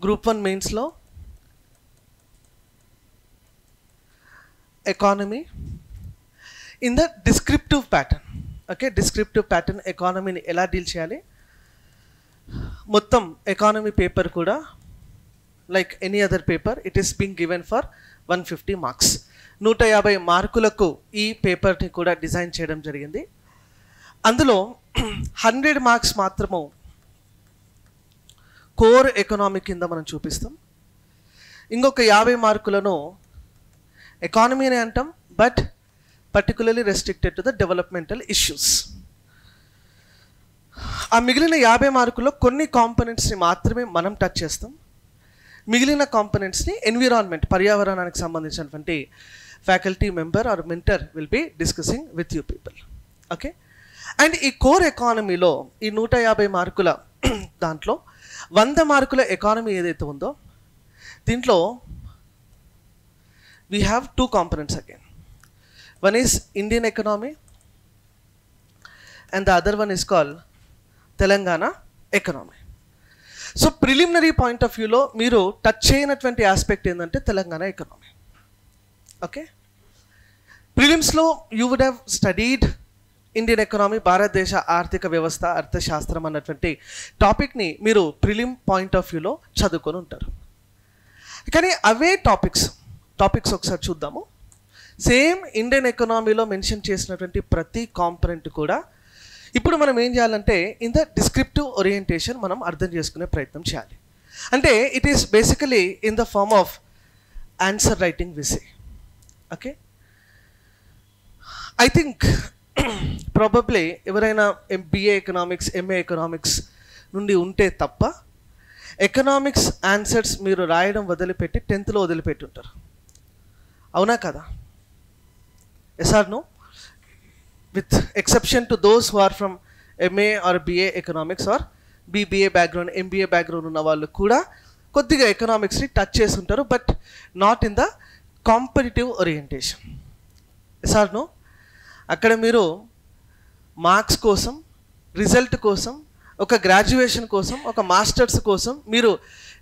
Group one మెయిన్స్లో economy in the descriptive pattern okay descriptive pattern ఎకానమీని ఎలా deal చేయాలి? మొత్తం ఎకానమీ పేపర్ కూడా like any other paper it is being given for one fifty marks నూట యాభై మార్కులకు ఈ పేపర్ని కూడా డిజైన్ చేయడం జరిగింది. అందులో హండ్రెడ్ మార్క్స్ మాత్రము కోర్ ఎకనామిక్ కింద మనం చూపిస్తాం. ఇంకొక యాభై మార్కులను ఎకానమీ అని అంటాం but particularly restricted to the developmental issues ఆ మిగిలిన యాభై మార్కుల్లో కొన్ని కాంపనెంట్స్ని మాత్రమే మనం టచ్ చేస్తాం. మిగిలిన కాంపనెంట్స్ని ఎన్విరాన్మెంట్ పర్యావరణానికి సంబంధించినటువంటి faculty member or mentor will be discussing with you people okay and ఈ కోర్ ఎకానమీలో ఈ నూట యాభై మార్కుల దాంట్లో వంద మార్కుల ఎకానమీ ఏదైతే ఉందో దీంట్లో we have two components again one is Indian economy and the other one is call Telangana economy so preliminary point of వ్యూలో మీరు టచ్ చేయనటువంటి ఆస్పెక్ట్ ఏంటంటే Telangana economy okay ప్రిలిమ్స్లో you would have studied Indian economy భారతదేశ ఆర్థిక వ్యవస్థ అర్థశాస్త్రం అన్నటువంటి టాపిక్ని మీరు ప్రిలిమ్ పాయింట్ ఆఫ్ వ్యూలో చదువుకొని ఉంటారు. కానీ అవే టాపిక్స్ టాపిక్స్ ఒకసారి చూద్దాము. సేమ్ ఇండియన్ ఎకనామీలో మెన్షన్ చేసినటువంటి ప్రతి కాంపనెంట్ కూడా ఇప్పుడు మనం ఏం చేయాలంటే ఇన్ ద డిస్క్రిప్టివ్ ఓరియంటేషన్ మనం అర్థం చేసుకునే ప్రయత్నం చేయాలి. అంటే it is basically in the form of answer writing విసే okay I think probably ఎవరైనా బిఏ ఎకనామిక్స్ ఎంఏ ఎకనామిక్స్ నుండి ఉంటే తప్ప ఎకనామిక్స్ ఆన్సర్స్ మీరు రాయడం వదిలిపెట్టి టెన్త్లో వదిలిపెట్టి ఉంటారు. అవునా కదా? Yes or no with exception to those who are from MA or BA economics or BBA background MBA background ఉన్న వాళ్ళు కూడా కొద్దిగా ఎకనామిక్స్ని టచ్ చేసి ఉంటారు but not in the competitive orientation yes or no అక్కడ మీరు మార్క్స్ కోసం రిజల్ట్ కోసం ఒక గ్రాడ్యుయేషన్ కోసం ఒక మాస్టర్స్ కోసం మీరు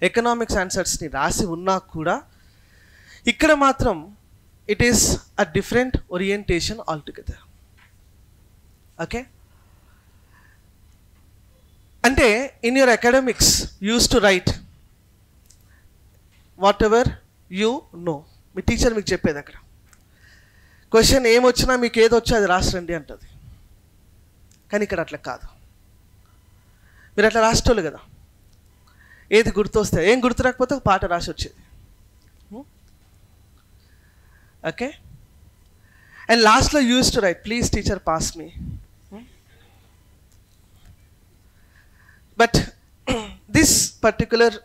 ఎకనామిక్స్ ఆన్సర్స్ని రాసి ఉన్నా కూడా ఇక్కడ మాత్రం it is a different orientation altogether okay అంటే in your academics use to write whatever you know me teacher మీకు చెప్పేది అక్కడ. క్వశ్చన్ ఏమొచ్చినా మీకు ఏది వచ్చో అది రాసిరండి అంటుంది. కానీ ఇక్కడ అట్లా కాదు. మీరు అట్లా రాసేటోళ్ళు కదా. ఏది గుర్తొస్తే ఏం గుర్తు రాకపోతే ఒక పాట రాసి వచ్చేది ఓకే? అండ్ లాస్ట్లో use to write please teacher pass me but this particular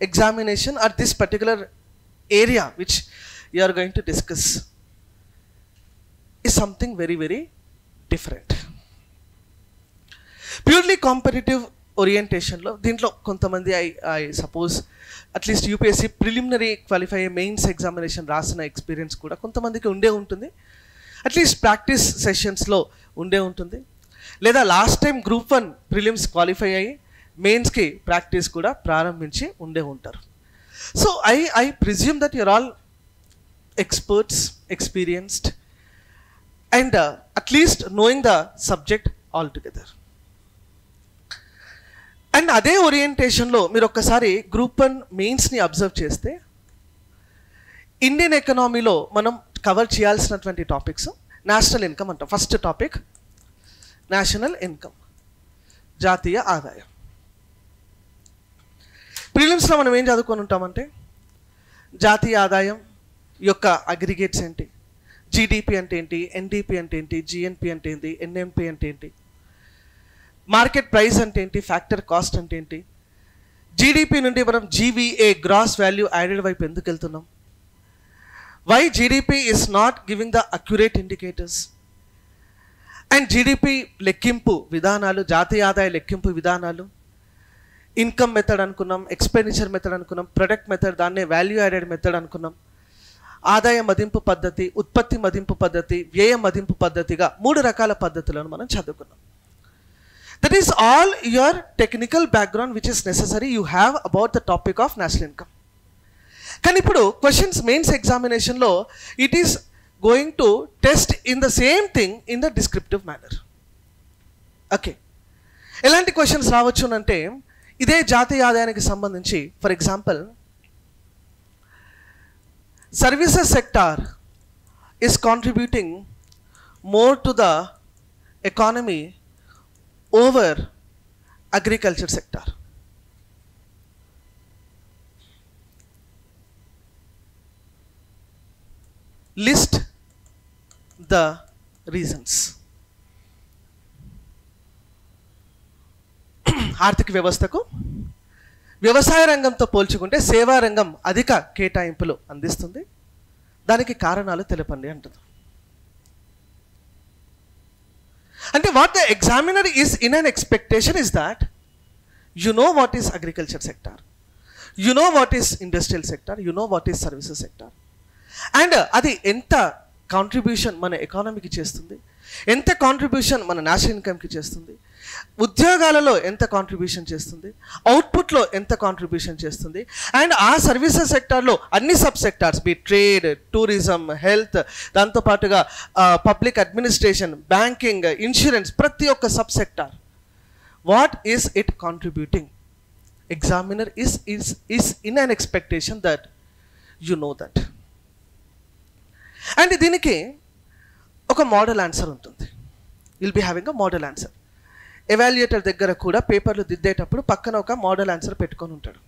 examination or this particular area which you are going to discuss is something very very different purely competitive ఓరియంటేషన్లో దీంట్లో కొంతమంది I I suppose at least UPSC preliminary qualify mains examination రాసిన experience కూడా కొంతమందికి ఉండే ఉంటుంది. At least practice సెషన్స్లో ఉండే ఉంటుంది. లేదా last time group one prelims qualify అయ్యి మెయిన్స్కి ప్రాక్టీస్ కూడా ప్రారంభించి ఉండే ఉంటారు. So I I presume that you're all experts experienced and at least knowing the subject altogether and అదే ఓరియంటేషన్లో మీరు ఒక్కసారి గ్రూప్ వన్ మెయిన్స్ని అబ్జర్వ్ చేస్తే ఇండియన్ ఎకనామీలో మనం కవర్ చేయాల్సినటువంటి టాపిక్స్ నేషనల్ ఇన్కమ్ అంటాం. ఫస్ట్ టాపిక్ నేషనల్ ఇన్కమ్ జాతీయ ఆదాయం. ప్రిలిమ్స్లో మనం ఏం చదువుకొని ఉంటామంటే జాతీయ ఆదాయం యొక్క అగ్రిగేట్స్ ఏంటి? జీడిపి అంటే ఏంటి? ఎన్డిపి అంటే ఏంటి? జిఎన్పి అంటే ఏంటి? ఎన్ఎంపి అంటే ఏంటి? మార్కెట్ ప్రైస్ అంటే ఏంటి? ఫ్యాక్టర్ కాస్ట్ అంటే ఏంటి? జీడిపి నుండి మనం జీవీఏ గ్రాస్ వాల్యూ యాడెడ్ వైపు ఎందుకు వెళ్తున్నాం? Why GDP is not giving the accurate indicators and GDP లెక్కింపు విధానాలు జాతీయ ఆదాయ లెక్కింపు విధానాలు ఇన్కమ్ మెథడ్ అనుకున్నాం ఎక్స్పెండిచర్ మెథడ్ అనుకున్నాం ప్రొడక్ట్ మెథడ్ దాన్నే వాల్యూ యాడెడ్ మెథడ్ అనుకున్నాం. ఆదాయ మదింపు పద్ధతి ఉత్పత్తి మదింపు పద్ధతి వ్యయ మదింపు పద్ధతిగా మూడు రకాల పద్ధతులను మనం చదువుకున్నాం. That is all your technical background which is necessary you have about the topic of national income కానీ ఇప్పుడు క్వశ్చన్స్ మెయిన్స్ ఎగ్జామినేషన్లో it is going to test in the same thing in the descriptive manner okay ఎలాంటి questions రావచ్చు అంటే ఇదే జాతీయ ఆదాయానికి సంబంధించి for example services sector is contributing more to the economy over agriculture sector list the reasons आर्थिक व्यवस्था को వ్యవసాయ రంగంతో పోల్చుకుంటే సేవా రంగం అధిక కేటాయింపులు అందిస్తుంది. దానికి కారణాలు తెలపండి అంటుంది అంటే what the examiner is in an expectation is that you know what is agriculture sector you know what is industrial sector you know what is services sector and అది ఎంత కాంట్రిబ్యూషన్ మన ఎకానమీకి చేస్తుంది? ఎంత కాంట్రిబ్యూషన్ మన నేషనల్ ఇన్కమ్కి చేస్తుంది? ఉద్యోగాలలో ఎంత కాంట్రిబ్యూషన్ చేస్తుంది? అవుట్పుట్లో ఎంత కాంట్రిబ్యూషన్ చేస్తుంది? అండ్ ఆ సర్వీసెస్ సెక్టార్లో అన్ని sub sectors be trade tourism health దాంతోపాటుగా పబ్లిక్ అడ్మినిస్ట్రేషన్ బ్యాంకింగ్ ఇన్సూరెన్స్ ప్రతి ఒక్క sub sector what is it contributing examiner is is is in an expectation that you know that and దీనికి ఒక model answer ఉంటుంది. Will be having a model answer evaluator దగ్గర కూడా పేపర్లు దిద్దేటప్పుడు పక్కన ఒక మోడల్ ఆన్సర్ పెట్టుకొని ఉంటాడు.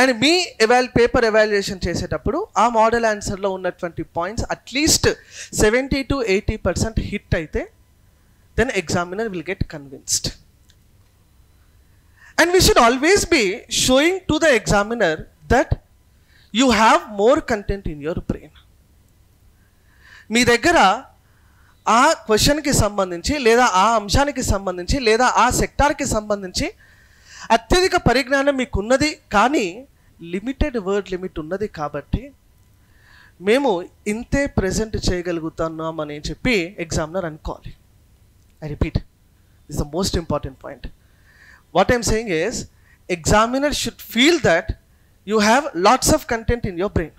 అండ్ మీ ఎవాల్ పేపర్ ఎవాల్యుయేషన్ చేసేటప్పుడు ఆ మోడల్ ఆన్సర్లో ఉన్నటువంటి points at least seventy to eighty percent hit అయితే then examiner will get convinced and we should always be showing to the examiner that you have more content in your brain మీ దగ్గర ఆ క్వశ్చన్కి సంబంధించి లేదా ఆ అంశానికి సంబంధించి లేదా ఆ సెక్టార్కి సంబంధించి అత్యధిక పరిజ్ఞానం మీకున్నది కానీ లిమిటెడ్ వర్డ్ లిమిట్ ఉన్నది కాబట్టి మేము ఇంతే ప్రజెంట్ చేయగలుగుతున్నామని చెప్పి ఎగ్జామినర్ అనుకోవాలి. I repeat is the most important point what I'm saying is examiner should feel that you have lots of content in your brain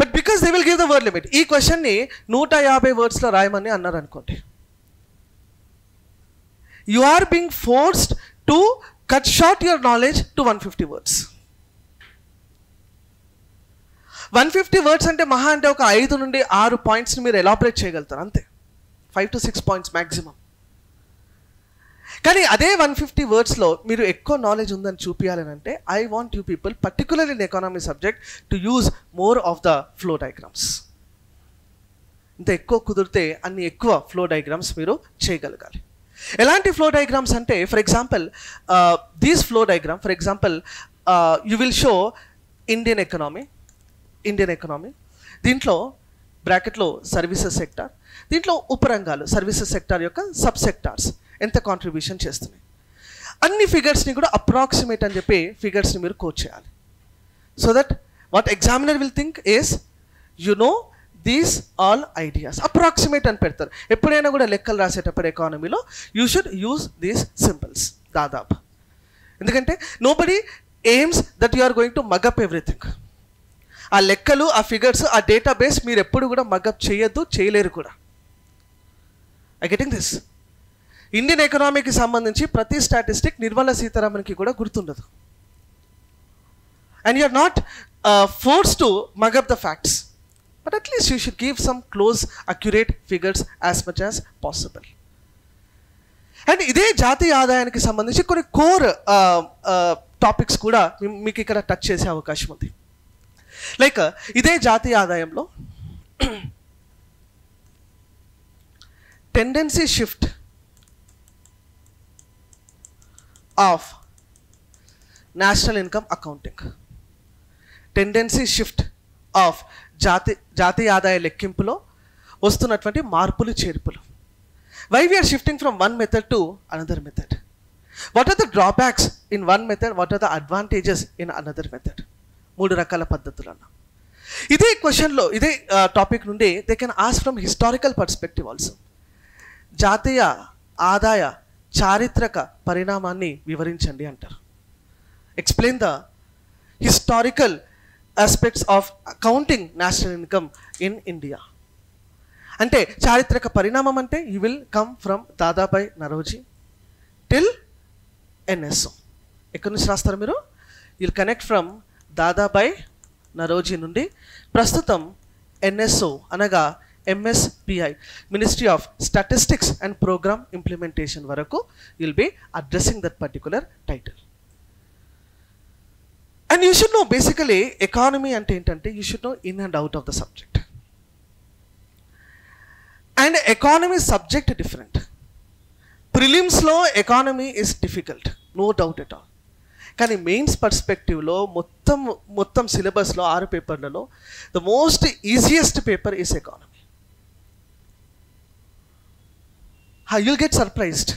but because they will give the word limit ఈ క్వశ్చన్ని నూట యాభై వర్డ్స్లో రాయమని అన్నారు అనుకోండి. You are being forced to cut short your knowledge to one fifty words one fifty words అంటే మహా అంటే ఒక ఐదు నుండి ఆరు పాయింట్స్ని మీరు ఎలాబరేట్ చేయగలుగుతారు అంతే. Five to six points maximum కానీ అదే వన్ ఫిఫ్టీ వర్డ్స్లో మీరు ఎక్కువ నాలెడ్జ్ ఉందని చూపించాలని అంటే I want you people particular in economy subject to use more of the flow diagrams ఇంత ఎక్కువ కుదిరితే అన్ని ఎక్కువ ఫ్లో డయాగ్రామ్స్ మీరు చేయగలగాలి. ఎలాంటి ఫ్లో డయాగ్రామ్స్ అంటే for example these flow diagram for example you will show Indian economy Indian economy దీంట్లో బ్రాకెట్లో సర్వీసెస్ సెక్టార్ దీంట్లో ఉపరంగాలు సర్వీసెస్ సెక్టార్ యొక్క సబ్ సెక్టార్స్ ఎంత కాంట్రిబ్యూషన్ చేస్తున్నాయి. అన్ని ఫిగర్స్ని కూడా అప్రాక్సిమేట్ అని చెప్పి ఫిగర్స్ని మీరు కోచ్ చేయాలి. So that what examiner will think as you know these all ideas approximate అని పెడతారు. ఎప్పుడైనా కూడా లెక్కలు రాసేటప్పుడు ఎకానమీలో you should use these symbols దాదాపు. ఎందుకంటే nobody aims that you are going to mug up everything ఆ లెక్కలు ఆ ఫిగర్స్ ఆ డేటాబేస్ మీరు ఎప్పుడు కూడా మగప్ చేయొద్దు చేయలేరు కూడా. ఐ గెటింగ్ దిస్ ఇండియన్ ఎకనామీకి సంబంధించి ప్రతి స్టాటిస్టిక్ నిర్మలా సీతారామన్కి కూడా గుర్తుండదు. And you're not force to mug up the facts but at least you should give some close accurate figures as much as possible and ఇదే జాతీయ ఆదాయానికి సంబంధించి కొన్ని కోర్ టాపిక్స్ uh, uh, కూడా మీకు ఇక్కడ టచ్ చేసే అవకాశం ఉంది. లైక్ uh, ఇదే జాతీయ ఆదాయంలో tendency shift of national income accounting. Tendency shift of జాతి జాతీయ ఆదాయ లెక్కింపులో వస్తున్నటువంటి మార్పులు చేర్పులు. Why we are shifting from one method to another method what are the drawbacks in one method what are the advantages in another method మూడు రకాల పద్ధతులు అన్న ఇదే క్వశ్చన్లో ఇదే టాపిక్ నుండి they can ask from historical perspective also జాతీయ ఆదాయ చారిత్రక పరిణామాన్ని వివరించండి అంటారు. Explain the historical aspects of accounting national income in India అంటే చారిత్రక పరిణామం అంటే you will come from Dadabhai Naoroji till NSO. ఎక్కడి నుంచి రాస్తారు మీరు? You'll connect from Dadabhai Naoroji నుండి ప్రస్తుతం ఎన్ఎస్ఓ అనగా MSPI ministry of statistics and programme implementation వరకు will be addressing that particular title and you should know basically economy అంటే ఏంటంటే you should know in and out of the subject and economy subject different ప్రిలిమ్స్లో economy is difficult no doubt at all కానీ mains పర్స్పెక్టివ్లో మొత్తం మొత్తం సిలబస్లో ఆరు పేపర్లలో the most easiest paper is economy you'll get surprised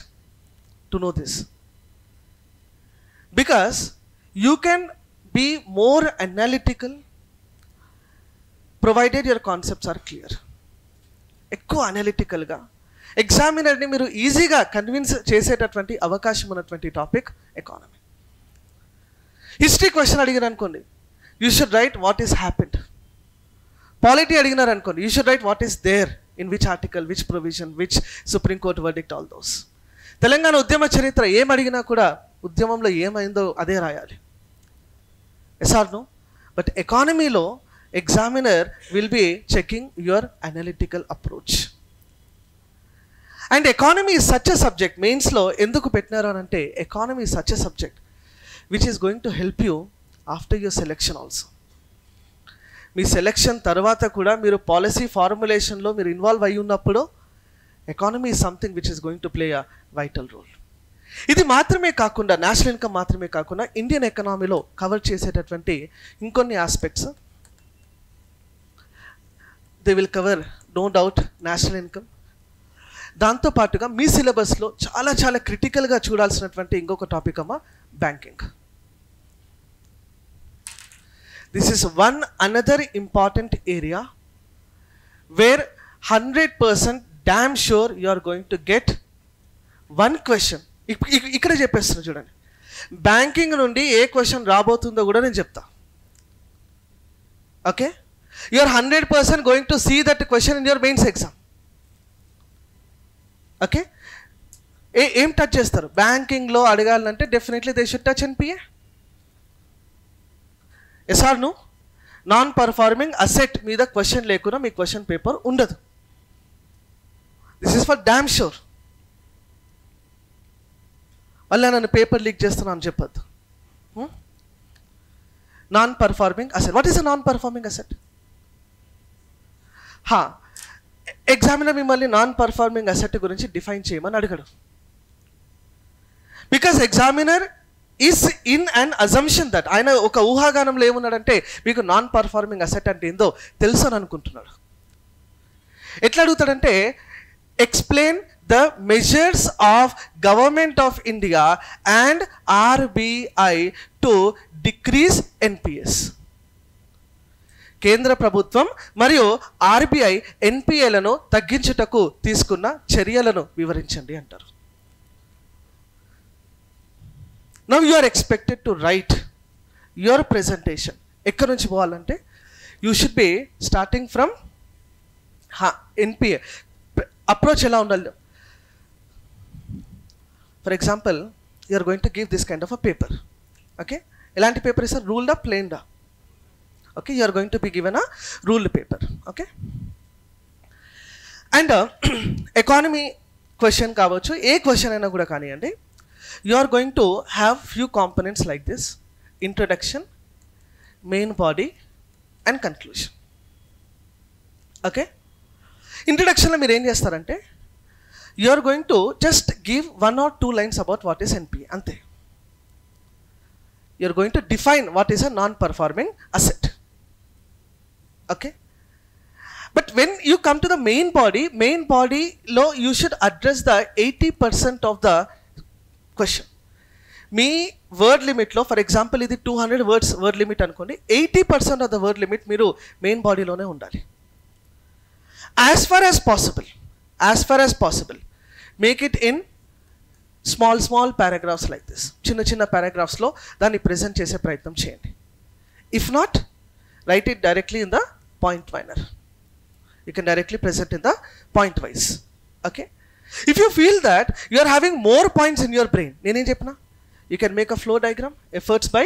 to know this because you can be more analytical provided your concepts are clear ఎక్కువ అనలిటికల్గా ఎగ్జామినర్ని మీరు ఈజీగా కన్విన్స్ చేసేటటువంటి అవకాశం ఉన్నటువంటి టాపిక్ ఎకానమీ హిస్టరీ క్వశ్చన్ అడిగారు అనుకోండి. You should write what is happened polity అడిగినారు అనుకోండి. You should write what is there in which article which provision which supreme court verdict all those Telangana ఉద్యమ చరిత్ర ఏమడిగినా కూడా ఉద్యమంలో ఏమైందో అదే రాయాలి. ఎస్ఆర్ను బట్ ఎకానమీలో examiner will be checking your analytical approach and economy such a subject మెయిన్స్లో ఎందుకు పెట్టినారు అని అంటే economy such a subject which is going to help you after your selection also me selection తర్వాత కూడా మీరు పాలసీ ఫార్ములేషన్లో మీరు ఇన్వాల్వ్ అయి ఉన్నప్పుడు economy is something which is going to play a vital role ఇది మాత్రమే కాకుండా నేషనల్ ఇన్కమ్ మాత్రమే కాకుండా ఇండియన్ ఎకనామీలో కవర్ చేసేటటువంటి ఇంకొన్ని aspects they will cover no doubt national income దాంతోపాటుగా మీ సిలబస్లో చాలా చాలా క్రిటికల్గా చూడాల్సినటువంటి ఇంకొక టాపిక్ అమ్మ banking this is one another important area where hundred percent damn sure you are going to get one question ఇక్కడ చెప్పేస్తున్నా చూడండి. బ్యాంకింగ్ నుండి ఏ క్వశ్చన్ రాబోతుందో కూడా నేను చెప్తా. Okay you are hundred percent going to see that question in your mains exam okay ఏ ఏం touch చేస్తారు? బ్యాంకింగ్లో అడగాలంటే definitely they should touch NPA ఎస్ఆర్ను? Non performing asset మీద క్వశ్చన్ లేకుండా మీ క్వశ్చన్ పేపర్ ఉండదు. This is for damn sure మళ్ళీ నన్ను పేపర్ లీక్ చేస్తున్నాను చెప్పద్దు. Hmm? Non performing asset. What is a non performing asset హా ఎగ్జామినర్ మిమ్మల్ని నాన్ పర్ఫార్మింగ్ అసెట్ గురించి డిఫైన్ చేయమని అడగడు. Because examiner is in and assumption that ఆయన ఒక ఊహాగానంలో ఏమున్నాడంటే మీకు నాన్ పర్ఫార్మింగ్ అసెట్ అంటే ఏందో తెలుసు అని అనుకుంటున్నాడు. ఎట్లా అడుగుతాడంటే explain the measures of government of India and RBI to decrease NPS కేంద్ర ప్రభుత్వం మరియు ఆర్బీఐ ఎన్పిఏలను తగ్గించుటకు తీసుకున్న చర్యలను వివరించండి అంటారు. Now you are expected to write your presentation ఎక్కడి నుంచి పోవాలంటే you should be starting from NPA approach ఎలా ఉండాలి? For example you are going to give this kind of a paper okay ఎలాంటి పేపర్ ఇస్తారు రూల్డా ప్లేన్డా okay you are going to be given a ruled paper okay and economy question కావచ్చు. ఏ question అయినా కూడా కానివ్వండి you are going to have few components like this introduction main body and conclusion okay ఇంట్రడక్షన్లో మీరు ఏం చేస్తారంటే you are going to just give one or two lines about what is NP అంతే. You are going to define what is a non performing asset okay but when you come to the main body main బాడీలో you should address the eighty percent of the question me word లిమిట్లో for example ఇది two hundred words word limit అనుకోండి eighty percent of the word limit మీరు main బాడీలోనే ఉండాలి. As far as possible as far as possible make it in small small paragraphs like this చిన్న చిన్న పారాగ్రాఫ్స్లో దాన్ని ప్రజెంట్ చేసే ప్రయత్నం చేయండి. If not write it directly in the point manner you can directly present in the point wise okay if you feel that you are having more points in your brain నేనేం చెప్పిన you can make a flow diagram efforts by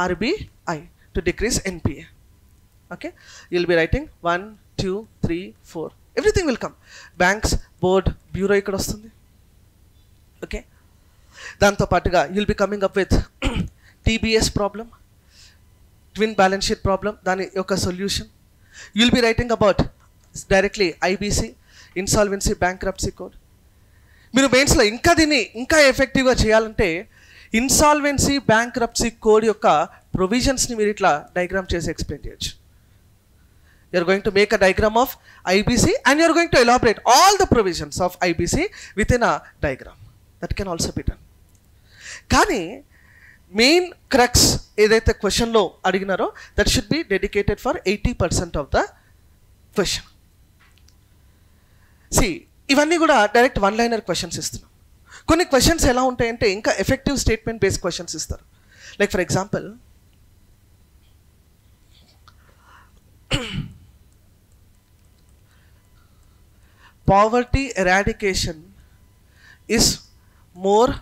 RBI to decrease NPA okay you'll be writing one two three four everything will come banks board bureau ఇక్కడ వస్తుంది okay దాంతో పాటుగా you'll be coming up with TBS problem twin balance sheet problem దాని యొక్క solution you'll be writing about directly IBC insolvency bankruptcy code మీరు మెయిన్స్లో ఇంకా దీన్ని ఇంకా ఎఫెక్టివ్గా చేయాలంటే ఇన్సాల్వెన్సీ బ్యాంక్రప్సీ కోడ్ యొక్క ప్రొవిజన్స్ని మీరు ఇట్లా డయాగ్రామ్ చేసి ఎక్స్ప్లెయిన్ చేయొచ్చు. You're going to make a a of IBC and you're going to elaborate all the provisions of IBC with in a diagram. That can also be done కానీ main crux ఏదైతే క్వశ్చన్లో అడిగినారో that should be dedicated for eighty percent of the question see ఇవన్నీ కూడా direct one liner questions ఇస్తున్నాం. కొన్ని questions ఎలా ఉంటాయంటే ఇంకా ఎఫెక్టివ్ స్టేట్మెంట్ బేస్డ్ క్వశ్చన్స్ ఇస్తారు. Like for example poverty eradication is more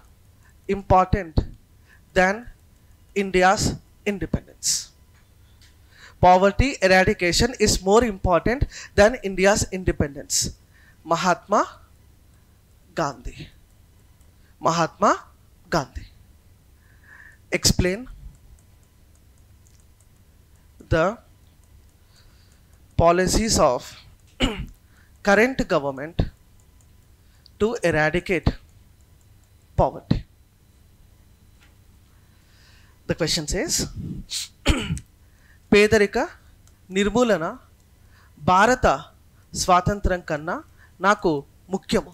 important than India's independence poverty eradication is more important than India's independence Mahatma Gandhi. Mahatma Gandhi. Explain the policies of current government to eradicate poverty. The question says పేదరిక నిర్మూలన భారత స్వాతంత్రం కన్నా నాకు ముఖ్యము.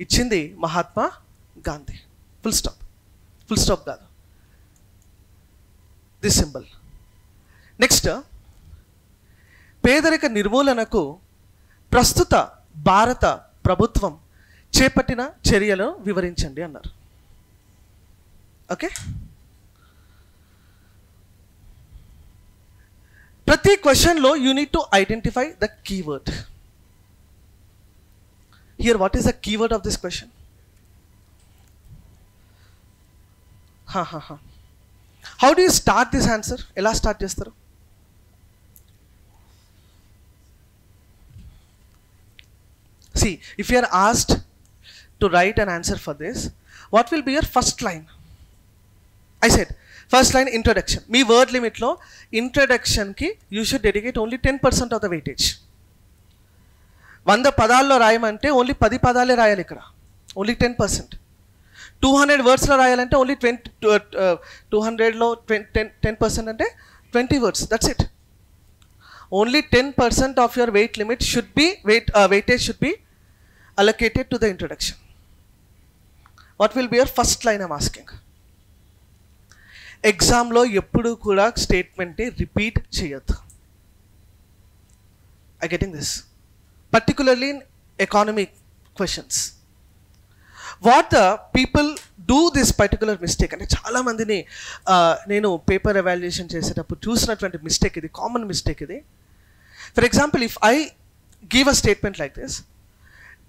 ఇచ్చింది Mahatma Gandhi. Full stop full stop కాదు. The symbol next పేదరిక నిర్మూలనకు ప్రస్తుత భారత ప్రభుత్వం చేపట్టిన చర్యలను వివరించండి అన్నారు. ఓకే ప్రతి క్వశ్చన్లో you need to identify the keyword Here what is the keyword of this question how do you start this answer ఎలా స్టార్ట్ చేస్తారు See, if you are asked to write an answer for this, what will be your first line? I said, first line introduction. Me word లిమిట్లో ఇంట్రడక్షన్కి you should dedicate only ten percent of the weightage వంద పదాల్లో రాయమంటే only పది పదాలే రాయాలి ఇక్కడ. Only ten percent two hundred వర్డ్స్లో రాయాలంటే only twenty two హండ్రెడ్లో ten ten percent అంటే twenty words that's it only ten percent of your weight limit should be weight weightage should be allocated to the introduction what will be your first line I'm asking ఎగ్జామ్లో ఎప్పుడు కూడా స్టేట్మెంట్ని repeat చేయొద్దు. I getting this particularly in economic questions what the people do this particular mistake అంటే చాలామందిని నేను paper evaluation చేసేటప్పుడు చూసినటువంటి మిస్టేక్ ఇది కామన్ మిస్టేక్ ఇది. For example if I give a statement like this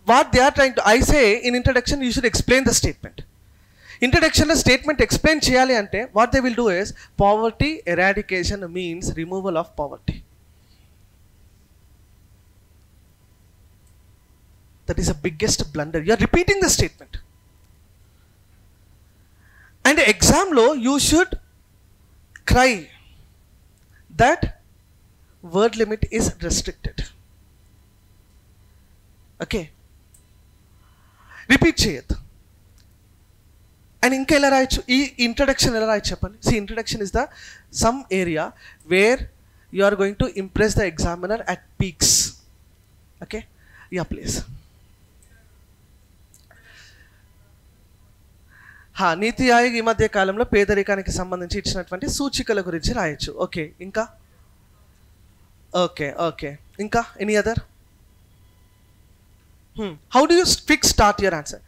what they are trying to I say in introduction you should explain the statement ఇంట్రడక్షన్లో statement explain చేయాలి అంటే what they will do is poverty eradication means removal of poverty that is a biggest blunder you are repeating the statement and ఎగ్జామ్లో you should cry that word limit is restricted okay repeat చేయొద్దు and ఇంకా ఎలా రాయొచ్చు ఈ introduction ఎలా రాయొచ్చు చెప్పండి see introduction is the some area where you are going to impress the examiner at peaks okay yeah please హా నీతి ఆయోగ్ ఈ మధ్య కాలంలో పేదరికానికి సంబంధించి ఇచ్చినటువంటి సూచికల గురించి రాయొచ్చు. ఓకే ఇంకా? Okay okay. ఇంకా? Any other how do you fix start your answer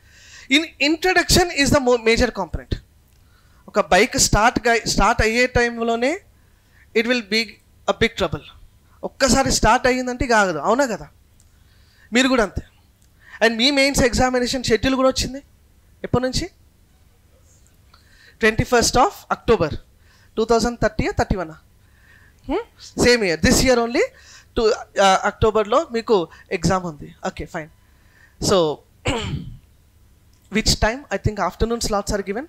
in introduction is the major component ఒక బైక్ స్టార్ట్ స్టార్ట్ అయ్యే టైంలోనే it will be a big trouble ఒక్కసారి స్టార్ట్ అయ్యిందంటే ఇక ఆగదు. అవునా కదా? మీరు కూడా అంతే. అండ్ మీ మెయిన్స్ ఎగ్జామినేషన్ షెడ్యూల్ కూడా వచ్చింది? ఎప్పటి నుంచి? Twenty first of October two thousand thirty thirty one same year this year only two అక్టోబర్లో మీకు ఎగ్జామ్ ఉంది. Okay fine so which time I think afternoon slots are given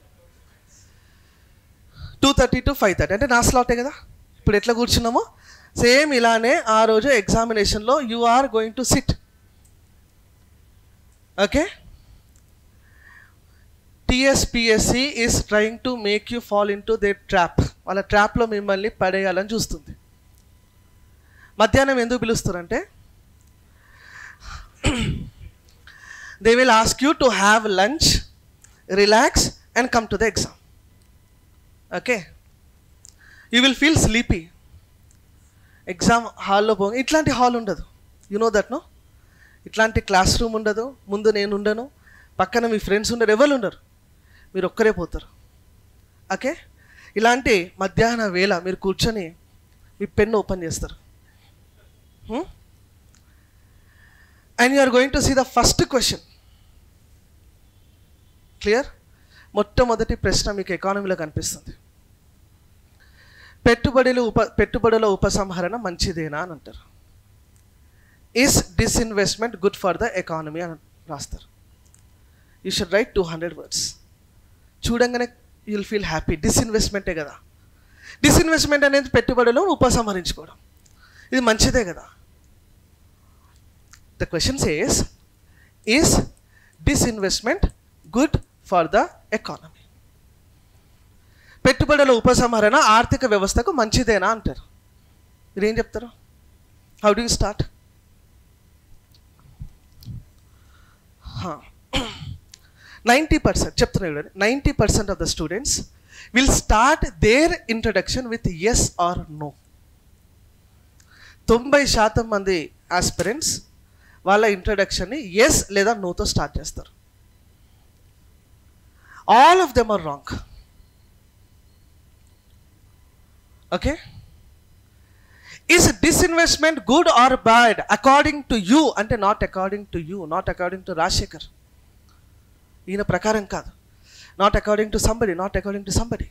two thirty to five thirty అంటే నా స్లాటే కదా? ఇప్పుడు ఎట్లా కూర్చున్నామో? Same ఇలానే ఆ రోజు ఎగ్జామినేషన్లో you are going to sit okay TSPSC is trying to make you fall in to they trap వాళ్ళ ట్రాప్లో మిమ్మల్ని పడేయాలని చూస్తుంది. మధ్యాహ్నం ఎందుకు పిలుస్తారంటే they will ask you to have lunch relax and come to the exam okay you will feel sleepy exam హాల్లో పో ఇట్లాంటి హాల్ ఉండదు. యు నో దట్ నో ఇట్లాంటి క్లాస్ రూమ్ ఉండదు. ముందు నేను ఉండను. పక్కన మీ ఫ్రెండ్స్ ఉండరు. ఎవరు ఉండరు? మీరు ఒక్కరే పోతారు. ఓకే? ఇలాంటి మధ్యాహ్న వేళ మీరు కూర్చొని మీ పెన్ను ఓపెన్ చేస్తారు. And you are going to see the first question clear మొట్టమొదటి ప్రశ్న మీకు ఎకానమీలో కనిపిస్తుంది. పెట్టుబడులు ఉప పెట్టుబడుల ఉపసంహరణ మంచిదేనా అని అంటారు. Is disinvestment good for the economy అని రాస్తారు. You should write two hundred words చూడంగానే యుల్ ఫీల్ హ్యాపీ డిస్ఇన్వెస్ట్మెంటే కదా. డిస్ఇన్వెస్ట్మెంట్ అనేది పెట్టుబడిలో ఉపసంహరించుకోవడం. ఇది మంచిదే కదా. The question says is disinvestment good for the economy పెట్టుబడుల ఉపసంహరణ ఆర్థిక వ్యవస్థకు మంచిదేనా అంటారు. మీరు ఏం చెప్తారు how do you start ninety percent చెప్తున్నా ninety percent of the students will start their introduction with yes or no తొంభై శాతం మంది ఆస్పిరెంట్స్ వాళ్ళ ఇంట్రడక్షన్ని ఎస్ లేదా నోతో స్టార్ట్ చేస్తారు. All of them are wrong okay is disinvestment good or bad according to you అంటే not according to you not according to Rajasekhar ఈయన ప్రకారం కాదు. Not according to somebody not according to somebody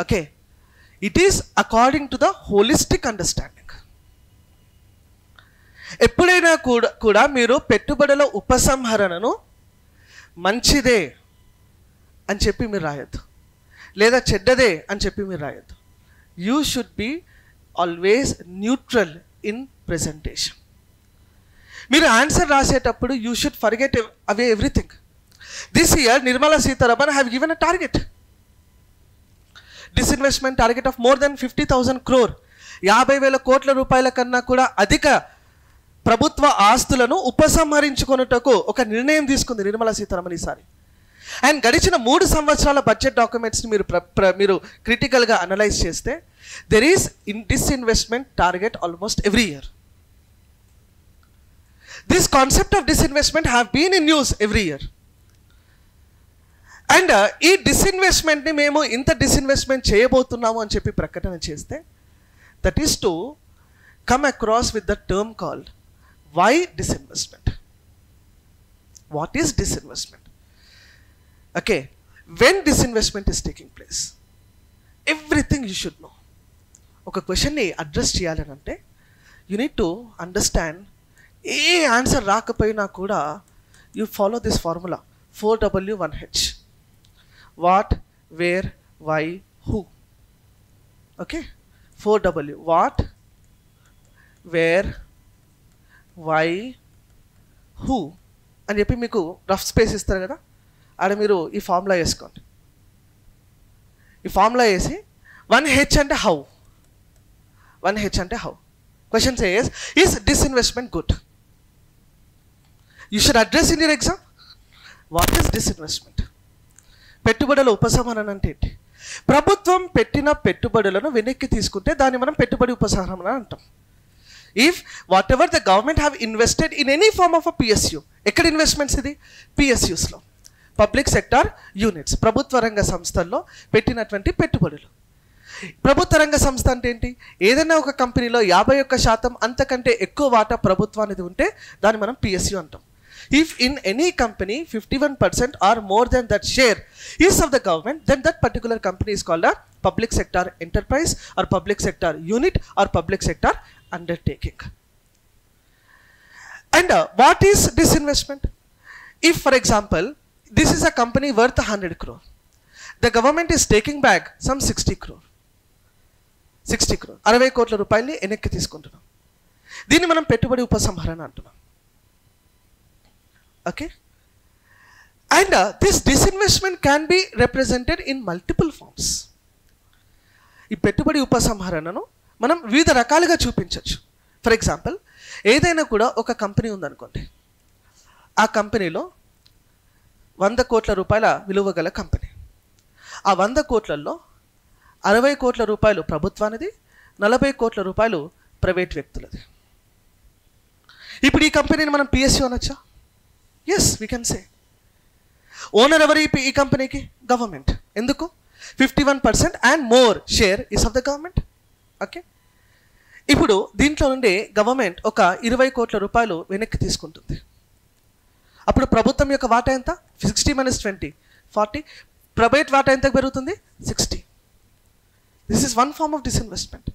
okay it is according to the holistic understanding ఎప్పుడైనా కూడా కూడా మీరు పెట్టుబడుల ఉపసంహరణను మంచిదే అని చెప్పి మీరు రాయొద్దు. లేదా చెడ్డదే అని చెప్పి మీరు రాయొద్దు. You should be always neutral in presentation మీరు ఆన్సర్ రాసేటప్పుడు you should forget away everything this year Nirmala Sitharaman have given a target disinvestment target of more than fifty thousand crore యాభై వేల కోట్ల రూపాయల కన్నా కూడా అధిక ప్రభుత్వ ఆస్తులను ఉపసంహరించుకొనుటకు ఒక నిర్ణయం తీసుకుంది నిర్మలా సీతారామన్ ఈసారి. అండ్ గడిచిన మూడు సంవత్సరాల బడ్జెట్ డాక్యుమెంట్స్ని మీరు ప్ర ప్ర- మీరు క్రిటికల్గా అనలైజ్ చేస్తే there is in disinvestment target almost every year this concept of disinvestment have been in news every year and ఈ డిస్ఇన్వెస్ట్మెంట్ని మేము ఇంత డిస్ఇన్వెస్ట్మెంట్ చేయబోతున్నాము అని చెప్పి ప్రకటన చేస్తే that is to come across with the term called why disinvestment what is disinvestment okay when disinvestment is taking place everything you should know ఒక క్వశ్చన్ని అడ్రస్ చేయాలని అంటే you need to understand A answer రాకపోయినా కూడా you follow this formula. Four W one H. What where why who. Okay? Four W. What where why who. అని చెప్పి మీకు rough space ఇస్తారు కదా? ఆడ మీరు ఈ ఫార్ములా వేసుకోండి. ఈ ఫార్ములా వేసి వన్ హెచ్ అంటే హౌ. వన్ హెచ్ అంటే how. Question says is disinvestment good? You should address in your exam what is disinvestment పెట్టుబడుల ఉపసంహరణ అంటే ఏంటి? ప్రభుత్వం పెట్టిన పెట్టుబడులను వెనక్కి తీసుకుంటే దాన్ని మనం పెట్టుబడి ఉపసంహరణ అంటాం. If whatever the government have invested in any form of a PSU ఎక్కడ ఇన్వెస్ట్మెంట్స్ ఇది? పిఎస్యూస్లో పబ్లిక్ సెక్టార్ యూనిట్స్ ప్రభుత్వ రంగ సంస్థల్లో పెట్టినటువంటి పెట్టుబడులు. ప్రభుత్వ రంగ సంస్థ అంటే ఏంటి? ఏదైనా ఒక కంపెనీలో యాభై ఒక్క శాతం అంతకంటే ఎక్కువ వాటా ప్రభుత్వానికి ఉంటే దాన్ని మనం పిఎస్యు అంటాం. If in any company fifty one percent or more than that share is of the government then that particular company is called a public sector enterprise or public sector unit or public sector undertaking and what is disinvestment if for example this is a company worth hundred crore the government is taking back some sixty crore sixty crore అరవై కోట్ల రూపాయలని వెనక్కి తీసుకుంటున్నాం. దీన్ని మనం పెట్టుబడి ఉపసంహరణ అంటున్నాం. Okay and this disinvestment can be represented in multiple forms ఈ పెట్టుబడి ఉపసంహరణను మనం వివిధ రకాలుగా చూపించవచ్చు. ఫర్ ఎగ్జాంపుల్ ఏదైనా కూడా ఒక కంపెనీ ఉందనుకోండి. ఆ కంపెనీలో వంద కోట్ల రూపాయల విలువ గల కంపెనీ. ఆ వంద కోట్లలో అరవై కోట్ల రూపాయలు ప్రభుత్వానిది నలభై కోట్ల రూపాయలు ప్రైవేట్ వ్యక్తులది. ఇప్పుడు ఈ కంపెనీని మనం పిఎస్సి అనొచ్చా? Yes we can say owner ఎవరు ఈ కంపెనీకి గవర్నమెంట్ ఎందుకు? Fifty one percent and more share is of the government okay ఇప్పుడు దీంట్లో నుండి గవర్నమెంట్ ఒక ఇరవై కోట్ల రూపాయలు వెనక్కి తీసుకుంటుంది. అప్పుడు ప్రభుత్వం యొక్క వాటా ఎంత? Sixty minus twenty forty private వాటా ఎంత పెరుగుతుంది? Sixty this is one form of disinvestment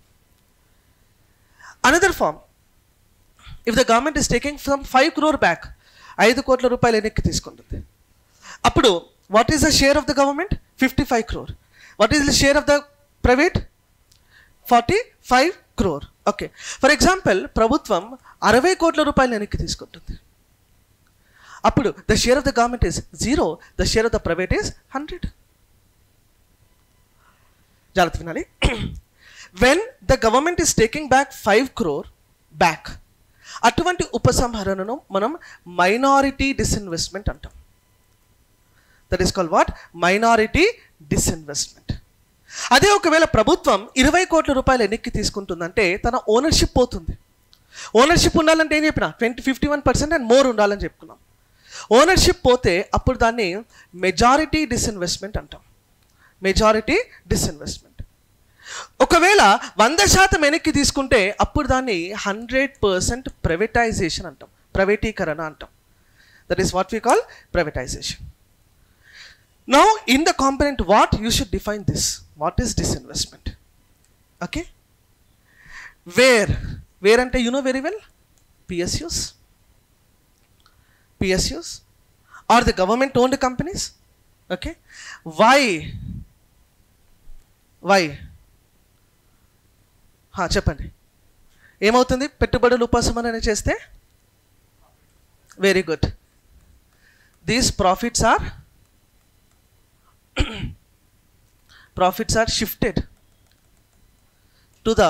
another form if the government is taking from five crore back ఐదు కోట్ల రూపాయలు వెనక్కి తీసుకుంటుంది. అప్పుడు what is the share of the government fifty five crore what is the share of the private forty five crore okay for example ప్రభుత్వం అరవై కోట్ల రూపాయలు వెనక్కి తీసుకుంటుంది. అప్పుడు the share of the government is zero the share of the private is hundred జాగ్రత్త వినాలి. When the government is taking back five crore back అటువంటి ఉపసంహరణను మనం మైనారిటీ డిస్ఇన్వెస్ట్మెంట్ అంటాం. That is call what minority disinvestment అదే ఒకవేళ ప్రభుత్వం ఇరవై కోట్ల రూపాయలు ఎన్నిక్కి తీసుకుంటుందంటే తన ఓనర్షిప్ పోతుంది. ఓనర్షిప్ ఉండాలంటే ఏం చెప్పిన? Twenty fifty one percent and more ఉండాలని చెప్పుకున్నాం. ఓనర్షిప్ పోతే అప్పుడు దాన్ని మెజారిటీ డిస్ఇన్వెస్ట్మెంట్ అంటాం. మెజారిటీ డిస్ఇన్వెస్ట్మెంట్ ఒకవేళ వంద శాతం వెనక్కి తీసుకుంటే అప్పుడు దాన్ని హండ్రెడ్ పర్సెంట్ ప్రైవేటైజేషన్ అంటాం. ప్రైవేటీకరణ అంటాం. That is what we call privatisation now in the component what you should define this what is disinvestment okay where where అంటే you know very well PSUs PSUs are the government owned companies okay why why చెప్పండి. ఏమవుతుంది? పెట్టుబడులు ఉపశమనం చేస్తే? Very good these profits are profits are shifted to the